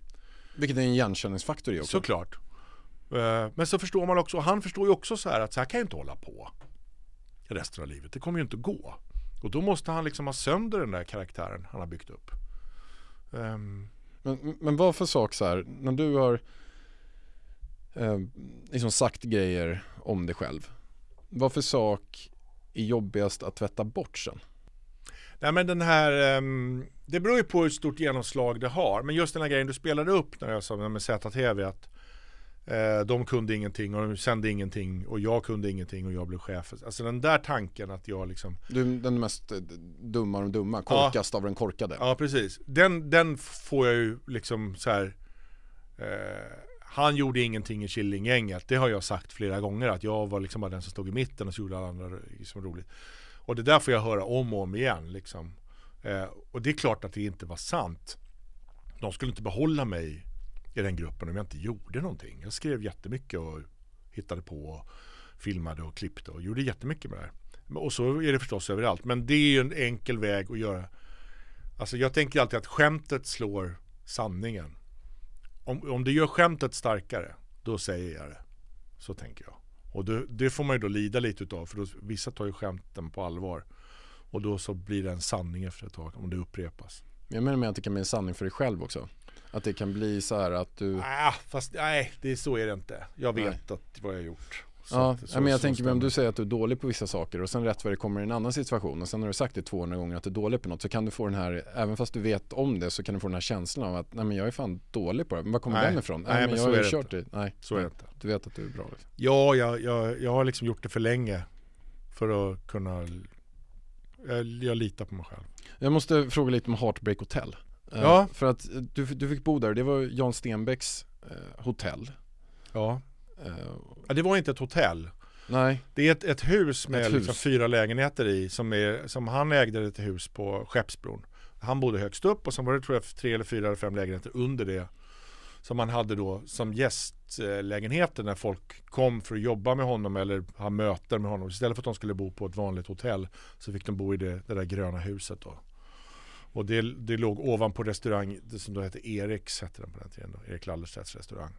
vilket är en igenkänningsfaktor i också. Såklart. Eh, Men så förstår man också, och han förstår ju också så här att så här kan jag inte hålla på resten av livet. Det kommer ju inte gå. Och då måste han liksom ha sönder den där karaktären han har byggt upp. Ehm, Men, men vad för sak så här, när du har eh, liksom sagt grejer om dig själv. Vad för sak är jobbigast att tvätta bort sen? Nej men den här, ehm, det beror ju på hur stort genomslag det har. Men just den här grejen du spelade upp när jag sa med ZTV att de kunde ingenting och de sände ingenting och jag kunde ingenting och jag blev chef. Alltså den där tanken att jag liksom Du den mest eh, dumma av de dumma, korkast av den korkade. Ja precis. Den, den får jag ju liksom så här. Eh, han gjorde ingenting i Killinggänget. Det har jag sagt flera gånger att jag var liksom bara den som stod i mitten och så gjorde alla andra liksom roligt. Och det där får jag höra om och om igen liksom. Eh, och det är klart att det inte var sant. De skulle inte behålla mig i den gruppen om jag inte gjorde någonting. Jag skrev jättemycket och hittade på och filmade och klippte och gjorde jättemycket med det här. Och så är det förstås överallt. Men det är ju en enkel väg att göra Alltså jag tänker alltid att skämtet slår sanningen. Om, om det gör skämtet starkare, då säger jag det. Så tänker jag. Och det, det får man ju då lida lite utav, för då, vissa tar ju skämten på allvar. Och då så blir det en sanning efter ett tag, om det upprepas. Jag menar med att det kan bli en sanning för dig själv också. Att det kan bli så här att du Ah, fast nej, det, så är det inte. Jag vet att, vad jag har gjort. Så Ja, så- men jag så tänker om du säger att du är dålig på vissa saker och sen rätt vad det kommer i en annan situation och sen har du sagt det 200 gånger att du är dålig på något så kan du få den här, även fast du vet om det så kan du få den här känslan av att nej men jag är fan dålig på det, men var kommer Nej. den ifrån? Nej, Nej, men, men jag har är ju kört det, nej, Så är det inte. Du vet att du är bra liksom. Ja, jag, jag, jag har liksom gjort det för länge. För att kunna... Jag, jag litar på mig själv. Jag måste fråga lite om Heartbreak Hotel. Eh, Ja. För att eh, du, du fick bo där, det var Jan Stenbecks eh, hotell. Ja. Eh, ja. Det var inte ett hotell. nej, Det är ett, ett hus med Ett hus. Liksom fyra lägenheter i som, är, som han ägde ett hus på Skeppsbron. Han bodde högst upp och sen var det tror jag tre eller fyra eller fem lägenheter under det. Som han hade då som gästlägenheter när folk kom för att jobba med honom eller ha möten med honom. Istället för att de skulle bo på ett vanligt hotell så fick de bo i det, det där gröna huset då. Och det, det låg ovanpå restaurang, som då hette Eriks, hette den på den tiden då, Erik Lallerstedts restaurang.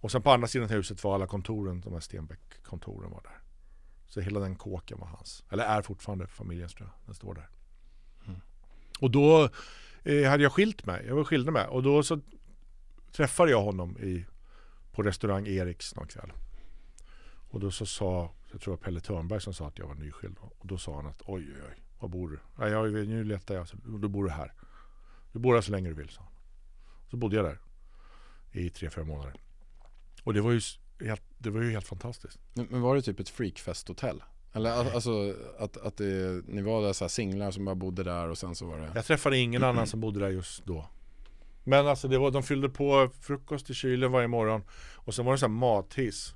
Och sen på andra sidan huset var alla kontoren, de här Stenbeck-kontoren var där. Så hela den kåken var hans. Eller är fortfarande familjens tror jag. Den står där. Och då eh, hade jag skilt mig. Jag var skilde mig. Och då så träffade jag honom i, på restaurang Eriks någon kväll. Och då så sa, jag tror det var Pelle Törnberg som sa att jag var nyskild. Och då sa han att oj oj oj, var bor du? Ja, jag, nu letar jag. Så, då bor du här. Du bor här så länge du vill, han. Så bodde jag där i tre, fyra månader. Och det var ju, helt, det var ju helt fantastiskt. men, var det typ ett freakfest-hotell? Eller al- alltså att, att det, ni var där så här singlar som bara bodde där och sen så var det Jag träffade ingen annan som bodde där just då. Men alltså det var, de fyllde på frukost i kylen varje morgon. Och sen var det så här mathiss.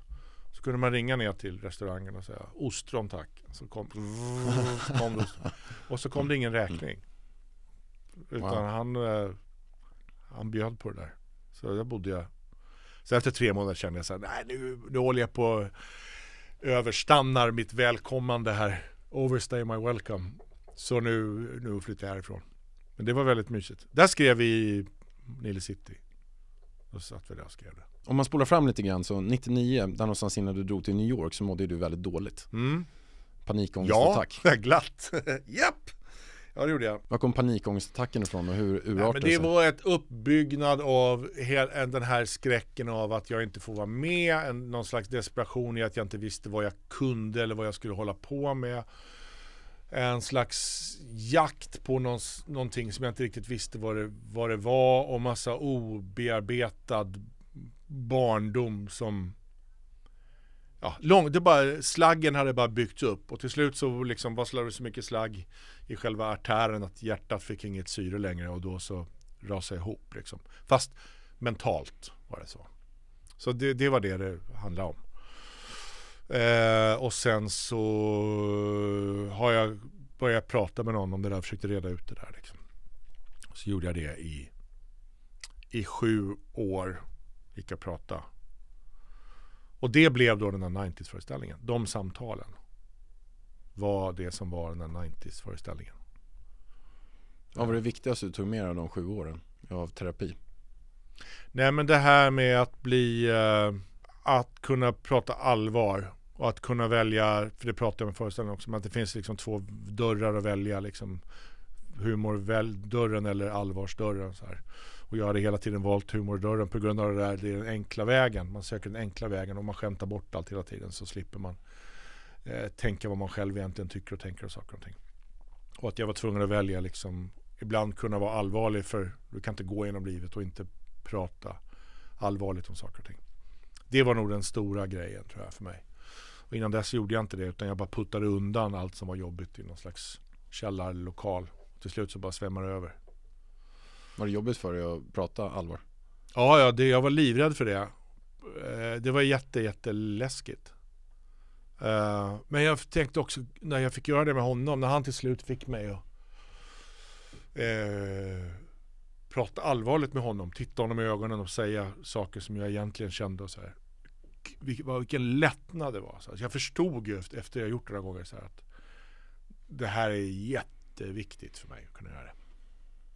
Kunde man ringa ner till restaurangen och säga ostron tack. Så kom, kom ostron. Och så kom det ingen räkning. Utan Wow. han, eh, han bjöd på det där. Så där bodde jag. Så efter tre månader kände jag så här, nej nu, nu håller jag på överstannar mitt välkommande här. overstay my welcome. Så nu, nu flyttar jag härifrån. Men det var väldigt mysigt. Där skrev vi Nile City. Då satt vi där och skrev det. Om man spolar fram lite grann så 99, där någonstans innan du drog till New York så mådde du väldigt dåligt. Mm. Panikångestattack. Ja, glatt. Japp! Ja, det gjorde jag. Var kom panikångestattacken ifrån och hur urartade det det sig? var ett uppbyggnad av hel, den här skräcken av att jag inte får vara med, en, någon slags desperation i att jag inte visste vad jag kunde eller vad jag skulle hålla på med. En slags jakt på någon, någonting som jag inte riktigt visste vad det, vad det var och massa obearbetad barndom som Ja, lång, det bara, slaggen hade bara byggts upp och till slut så liksom varslade det så mycket slagg i själva artären att hjärtat fick inget syre längre och då så rasade jag ihop liksom. Fast mentalt var det så. Så det, det var det det handlade om. Eh, och sen så har jag börjat prata med någon om det där och försökte reda ut det där. Liksom. Så gjorde jag det i, i sju år. Gick jag och prata. Och det blev då den här 90s-föreställningen. De samtalen var det som var den här 90s-föreställningen. Vad var det viktigaste du tog med dig av de sju åren av terapi? Nej men det här med att bli, eh, att kunna prata allvar och att kunna välja, för det pratade jag med föreställningen också, men att det finns liksom två dörrar att välja liksom humordörren eller allvarsdörren så här. Och jag hade hela tiden valt humordörren på grund av det där, det är den enkla vägen. Man söker den enkla vägen och man skämtar bort allt hela tiden så slipper man eh, tänka vad man själv egentligen tycker och tänker och saker och ting. Och att jag var tvungen att välja liksom, ibland kunna vara allvarlig för du kan inte gå genom livet och inte prata allvarligt om saker och ting. Det var nog den stora grejen tror jag för mig. Och innan dess gjorde jag inte det utan jag bara puttade undan allt som var jobbigt i någon slags källarlokal. Till slut så bara svämmar det över. Var det jobbigt för dig att prata allvar? Ja, ja det, jag var livrädd för det. Eh, det var jätte, jätteläskigt. Eh, men jag tänkte också när jag fick göra det med honom, när han till slut fick mig att eh, prata allvarligt med honom, titta honom i ögonen och säga saker som jag egentligen kände och så här. Vilken lättnad det var. Så jag förstod ju efter, efter jag gjort det några gånger så här att det här är jätteviktigt för mig att kunna göra det.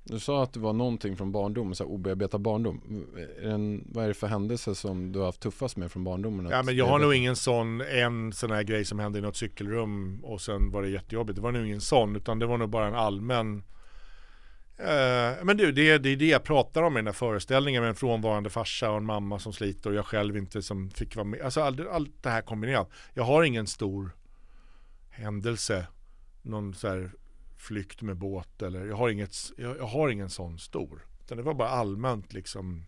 Du sa att det var någonting från barndomen, så här obearbetad barndom. Är en, vad är det för händelse som du har haft tuffast med från barndomen? Ja, men jag har nog ingen sån, en sån här grej som hände i något cykelrum och sen var det jättejobbigt. Det var nog ingen sån, utan det var nog bara en allmän eh, men du, det, det är det jag pratar om i den här föreställningen med en frånvarande farsa och en mamma som sliter och jag själv inte som fick vara med. Alltså allt, all det här kombinerat. Jag har ingen stor händelse, någon så här flykt med båt eller jag har, inget, jag, har ingen sån stor. Utan det var bara allmänt liksom,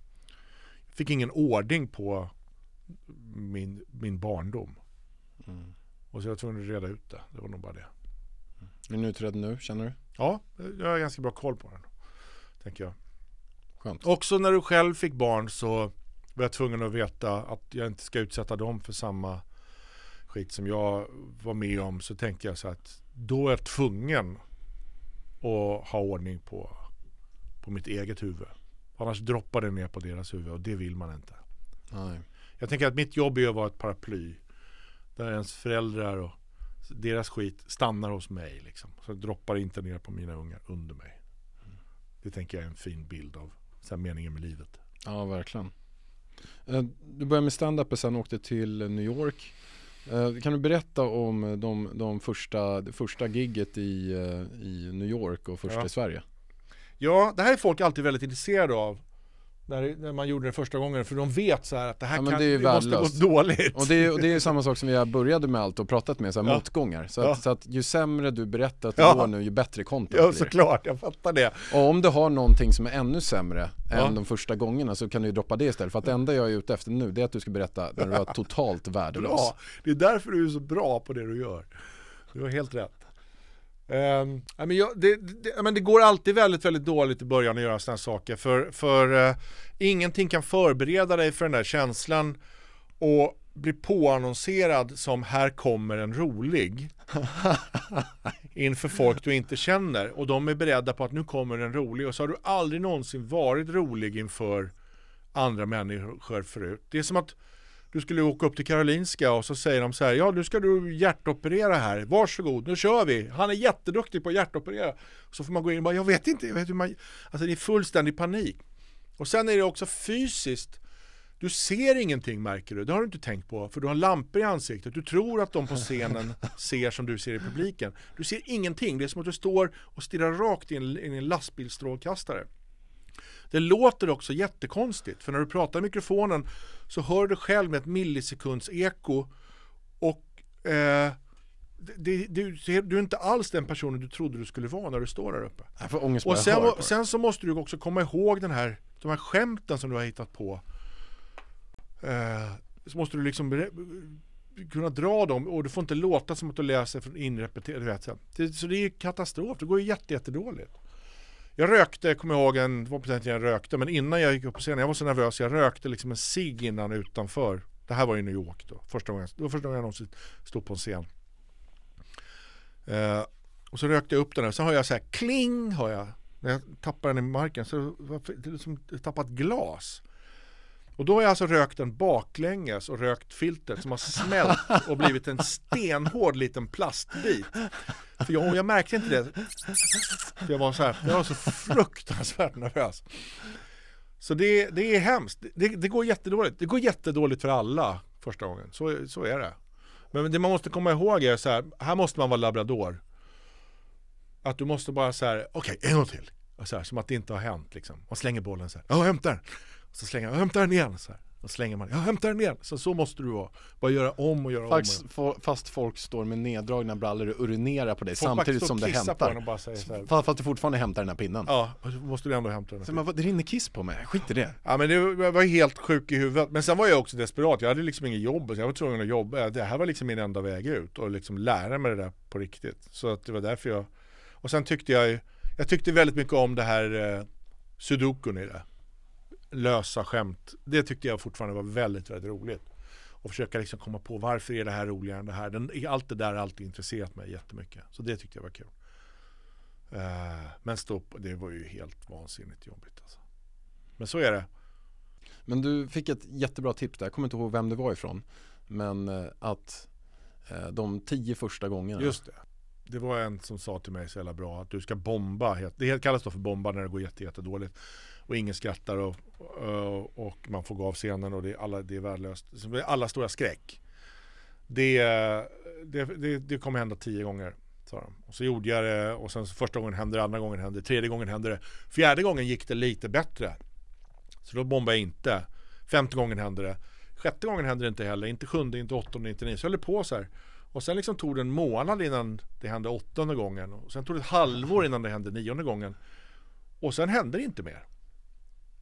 jag fick ingen ordning på min, min barndom. Mm. Och så jag var tvungen att reda ut det. Det var nog bara det. Är du utredd nu, känner du? Ja, jag har ganska bra koll på den. Tänker jag. Skönt. Också när du själv fick barn så var jag tvungen att veta att jag inte ska utsätta dem för samma skit som jag var med om. Så tänkte jag så att då är jag tvungen att ha ordning på, på mitt eget huvud. Annars droppar det ner på deras huvud och det vill man inte. Nej. Jag tänker att mitt jobb är att vara ett paraply. Där ens föräldrar och deras skit stannar hos mig. Liksom. Så det droppar inte ner på mina ungar under mig. Det tänker jag är en fin bild av så här, meningen med livet. Ja, verkligen. Eh, Du började med stand-up och sen åkte till New York. Eh, Kan du berätta om de, de första, det första gigget i, eh, i New York och första Ja. i Sverige? Ja, det här är folk alltid väldigt intresserade av. När, när man gjorde det första gången. För de vet så att det här Ja, kan, det det måste gå dåligt. Och det, är- och det är samma sak som vi började med allt och pratat med, så här Ja. motgångar. Så, Ja. att, så att ju sämre du berättar att det går nu, ju bättre content Ja, blir såklart. Jag fattar det. Och om du har någonting som är ännu sämre än de första gångerna så kan du ju droppa det istället. För att det enda jag är ute efter nu det är att du ska berätta när du var totalt värdelös. Bra. Det är därför du är så bra på det du gör. Du har helt rätt. Um, ja, men jag, det, det, ja, men det går alltid väldigt, väldigt dåligt i början att göra sådana saker. För, för eh, ingenting kan förbereda dig för den där känslan och bli påannonserad som här kommer en rolig inför folk du inte känner och de är beredda på att nu kommer en rolig och så har du aldrig någonsin varit rolig inför andra människor förut. Det är som att du skulle åka upp till Karolinska och så säger de så här, ja nu ska du hjärtoperera här, varsågod, nu kör vi. Han är jätteduktig på att hjärtoperera. Så får man gå in och bara, jag vet inte, jag vet hur man... Alltså det är fullständig panik. Och sen är det också fysiskt, du ser ingenting märker du, det har du inte tänkt på, för du har lampor i ansiktet. Du tror att de på scenen ser som du ser i publiken. Du ser ingenting, det är som att du står och stirrar rakt in i en lastbilsstrålkastare. Det låter också jättekonstigt, för när du pratar i mikrofonen så hör du själv med ett millisekunds eko och eh, det, det, du, du är inte alls den personen du trodde du skulle vara när du står där uppe. Jag får ångest Och sen, det. sen så måste du också komma ihåg den här, de här skämten som du har hittat på. Eh, så måste du liksom kunna dra dem och du får inte låta som att du läser från inrepeterade. Så, det, det är ju katastrof, det går ju jätte, jättedåligt. Jag rökte, kommer jag ihåg, en, det var på den tiden jag rökte, men innan jag gick upp på scenen, jag var så nervös, jag rökte liksom en cigg innan utanför. Det här var i New York då, första gången, det var första gången jag någonsin stod på en scen. Eh, och så rökte jag upp den här, så hör jag så här kling, hör jag. När jag tappar den i marken så det är som jag tappat glas. Och då har jag alltså rökt den baklänges och rökt filtret som har smält och blivit en stenhård liten plastbit. För jag, jag märkte inte det. För jag var så här, jag var så fruktansvärt nervös. Så det, det är hemskt. Det, det går jättedåligt. Det går jättedåligt för alla första gången. Så, så är det. Men det man måste komma ihåg är så här, här måste man vara labrador. Att du måste bara så här, okej en gång till. Så här, som att det inte har hänt liksom. Man slänger bollen så här, ja hämta den så slänger jag, "Ja, hämta den igen. Så här. Och slänger man, ja hämta den igen. Så, så måste du vara. Bara göra om och göra om. Fast, Och få- fast folk står med neddragna brallor och urinerar på dig Folk samtidigt som du på hämtar. så här, Fast, du fortfarande hämtar den här pinnen. Ja, och så måste du ändå hämta den. Så, men, vad- det rinner kiss på mig, skit i det. Ja men det var, jag var helt sjuk i huvudet. Men sen var jag också desperat. Jag hade liksom inget jobb. Så jag var tvungen att jobba. Det här var liksom min enda väg ut. Och liksom lära mig det där på riktigt. Så att det var därför jag... Och sen tyckte jag Jag tyckte väldigt mycket om det här eh, sudokun i det. Lösa skämt. Det tyckte jag fortfarande var väldigt, väldigt roligt. Och försöka liksom komma på varför är det här roligare än det här. Den, allt det där har alltid intresserat mig jättemycket. Så det tyckte jag var kul. Eh, men stå på, det var ju helt vansinnigt jobbigt alltså. Men så är det. Men du fick ett jättebra tips där, jag kommer inte ihåg vem det var ifrån. Men eh, att eh, de tio första gångerna. Just det. Det var en som sa till mig så jävla bra att du ska bomba. Det kallas då för bomba när det går jätte, jätte dåligt. Och ingen skrattar och, och, och man får gå av scenen och det är, alla, det är värdelöst. Alla stora skräck. Det, det, det, det kommer hända tio gånger. Sa de. Och så gjorde jag det och sen så första gången hände det, andra gången hände det, tredje gången hände det. Fjärde gången gick det lite bättre. Så då bombade jag inte. Femte gången hände det. Sjätte gången hände det inte heller. Inte sjunde, inte åttonde, inte nionde. Så jag höll på så här. Och sen liksom tog det en månad innan det hände åttonde gången. Och sen tog det ett halvår innan det hände nionde gången. Och sen hände det inte mer.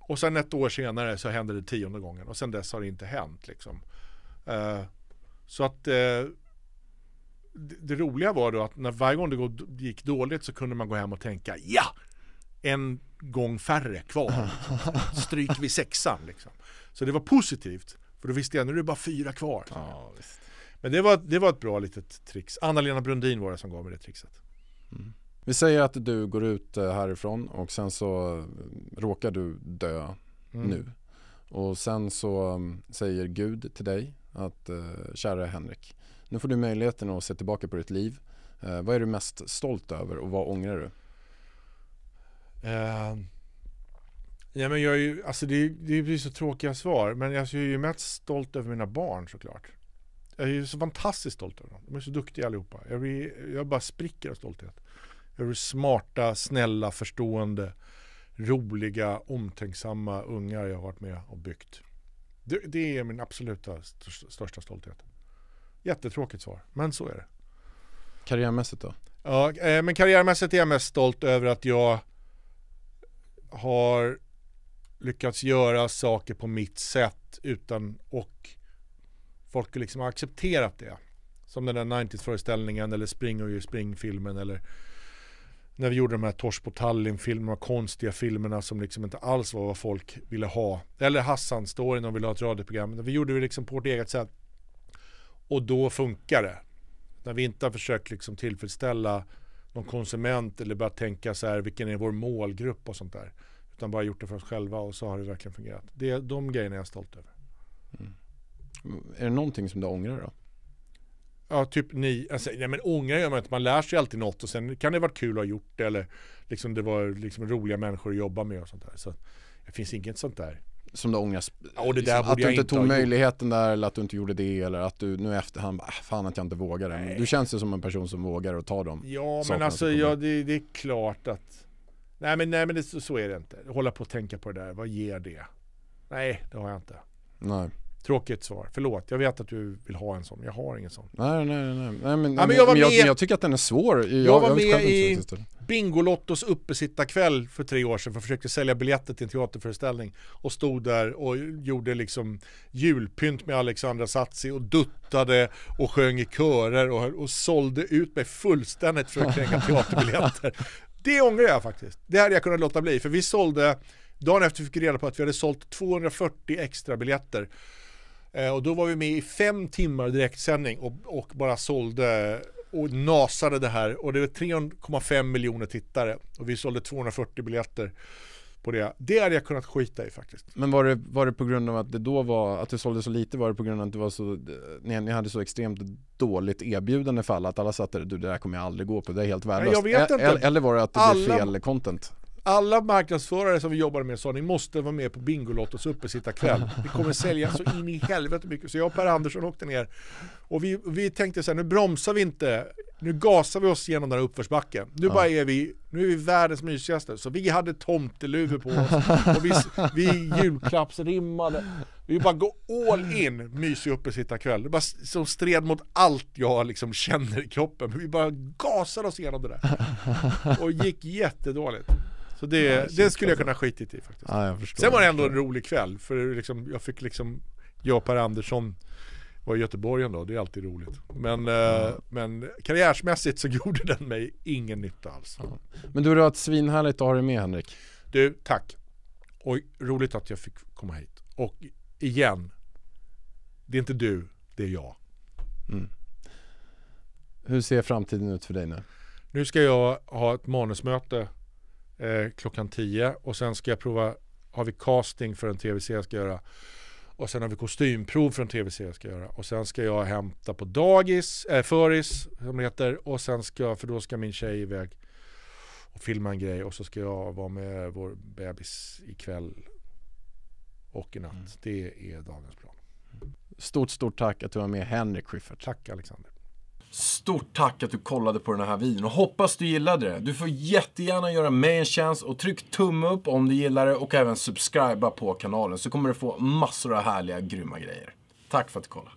Och sen ett år senare så hände det tionde gången. Och sen dess har det inte hänt liksom. Eh, så att eh, det, det roliga var då att när varje gång det gick dåligt så kunde man gå hem och tänka ja! En gång färre kvar. Stryk vid sexan liksom. Så det var positivt. För då visste jag nu är det bara fyra kvar. Ja. Men det var, det var ett bra litet trix. Anna-Lena Brundin var det som gav mig det trixet. Vi säger att du går ut eh, härifrån och sen så eh, råkar du dö Mm. nu. Och sen så mm, säger Gud till dig att eh, kära Henrik, nu får du möjligheten att se tillbaka på ditt liv. Vad är du mest stolt över och vad ångrar du? Eh, ja, men jag är ju, alltså det, det blir så tråkiga svar, men jag är ju mest stolt över mina barn såklart. Jag är ju så fantastiskt stolt över dem. De är så duktiga allihopa. Jag, blir, jag bara spricker av stolthet. Är smarta, snälla, förstående, roliga, omtänksamma ungar jag har varit med och byggt. Det, det är min absoluta största, stolthet. Jättetråkigt svar, men så är det. Karriärmässigt då? Ja, eh, men karriärmässigt är jag mest stolt över att jag har lyckats göra saker på mitt sätt utan och folk har liksom accepterat det. Som den där 90s-föreställningen eller Spring och ju spring-filmen eller när vi gjorde de här Tors på Tallinn-filmerna, konstiga filmerna som liksom inte alls var vad folk ville ha. Eller Hassan-storyn, de ville ha ett radioprogram. Vi gjorde det liksom på vårt eget sätt. Och då funkar det. När vi inte har försökt liksom tillfredsställa någon konsument eller bara tänka så här, vilken är vår målgrupp och sånt där. Utan bara gjort det för oss själva och så har det verkligen fungerat. Det, de grejerna är jag stolt över. Mm. Är det någonting som du ångrar då? Ja, typ ni, alltså, nej men ångra gör man inte, man lär sig alltid något och sen kan det varit kul att ha gjort det eller liksom det var liksom roliga människor att jobba med och sånt där. Så det finns inget sånt där. Som du ångrar? Ja, och det där liksom, att du inte inte tog gjort. möjligheten där eller att du inte gjorde det eller att du nu efterhand bara, "Ah, fan att jag inte vågade. Nej. Du känns ju som en person som vågar och tar dem. Ja, men alltså ja, det, det är klart att Nej men, nej, men det, så, så är det inte. Hålla på och tänka på det där, vad ger det? Nej, det har jag inte. Nej. Tråkigt svar, förlåt. Jag vet att du vill ha en sån, jag har ingen sån. Nej, nej, nej. nej. nej men, Ja, men jag var jag, med- men jag tycker att den är svår. Jag, Jag var vet med i-. Bingolottos uppesittarkväll för tre år sedan för att försöka sälja biljetter till en teaterföreställning och stod där och gjorde liksom julpynt med Alexandra Satsi och duttade och sjöng i körer och, och sålde ut mig fullständigt för att kränga teaterbiljetter. Det ångrar jag faktiskt. Det hade jag kunnat låta bli för vi sålde, dagen efter fick vi reda på att vi hade sålt 240 extra biljetter Och då var vi med i fem timmar direktsändning och, och bara sålde och nasade det här och det var 3,5 miljoner tittare och vi sålde 240 biljetter på det. Det hade jag kunnat skita i faktiskt. Men var det, var det på grund av att det då var, att du sålde så lite, var det på grund av att du var så, ni, ni hade så extremt dåligt erbjudande för alla, att alla satt där, du det där kommer jag aldrig gå på, det är helt värdelöst. jag vet inte. Eller, eller var det att det blev Alla- fel content? Alla marknadsförare som vi jobbade med sa ni måste vara med på Bingolottos uppesittarkväll. Vi kommer sälja så in i helvete mycket. Så jag och Per Andersson åkte ner och vi, vi tänkte så här, nu bromsar vi inte, nu gasar vi oss genom den här uppförsbacken. Nu bara är vi, nu är vi världens mysigaste. Så vi hade tomteluvor på oss och vi, vi julklappsrimmade. Vi bara gå all in, mysig uppesittarkväll. Det bara som stred mot allt jag liksom känner i kroppen. Men vi bara gasade oss igenom det där. Och gick jättedåligt. Så det, det skulle jag kunna skitit i faktiskt. Ja, jag förstår. Sen var det ändå en rolig kväll för liksom, jag fick liksom, jag och Per Andersson var i Göteborg ändå, det är alltid roligt. Men, eh, men karriärsmässigt så gjorde den mig ingen nytta alls. Men du, det var ett svinhärligt att ha dig med Henrik. Du, tack. Och roligt att jag fick komma hit. Och igen, det är inte du, det är jag. Hur ser framtiden ut för dig nu? Nu ska jag ha ett manusmöte eh, klockan 10 och sen ska jag prova, har vi casting för en tv-serie jag ska göra. Och sen har vi kostymprov för en tv-serie jag ska göra. Och sen ska jag hämta på dagis, äh, föris som det heter. Och sen ska jag, för då ska min tjej iväg och filma en grej. Och så ska jag vara med vår bebis ikväll och i natt. Det är dagens plan. Stort, stort tack att du var med Henrik Schyffert. Tack Alexander. Stort tack att du kollade på den här videon och hoppas du gillade det. Du får jättegärna göra mig en tjänst och tryck tumme upp om du gillar det och även subscriba på kanalen så kommer du få massor av härliga grymma grejer. Tack för att du kollade.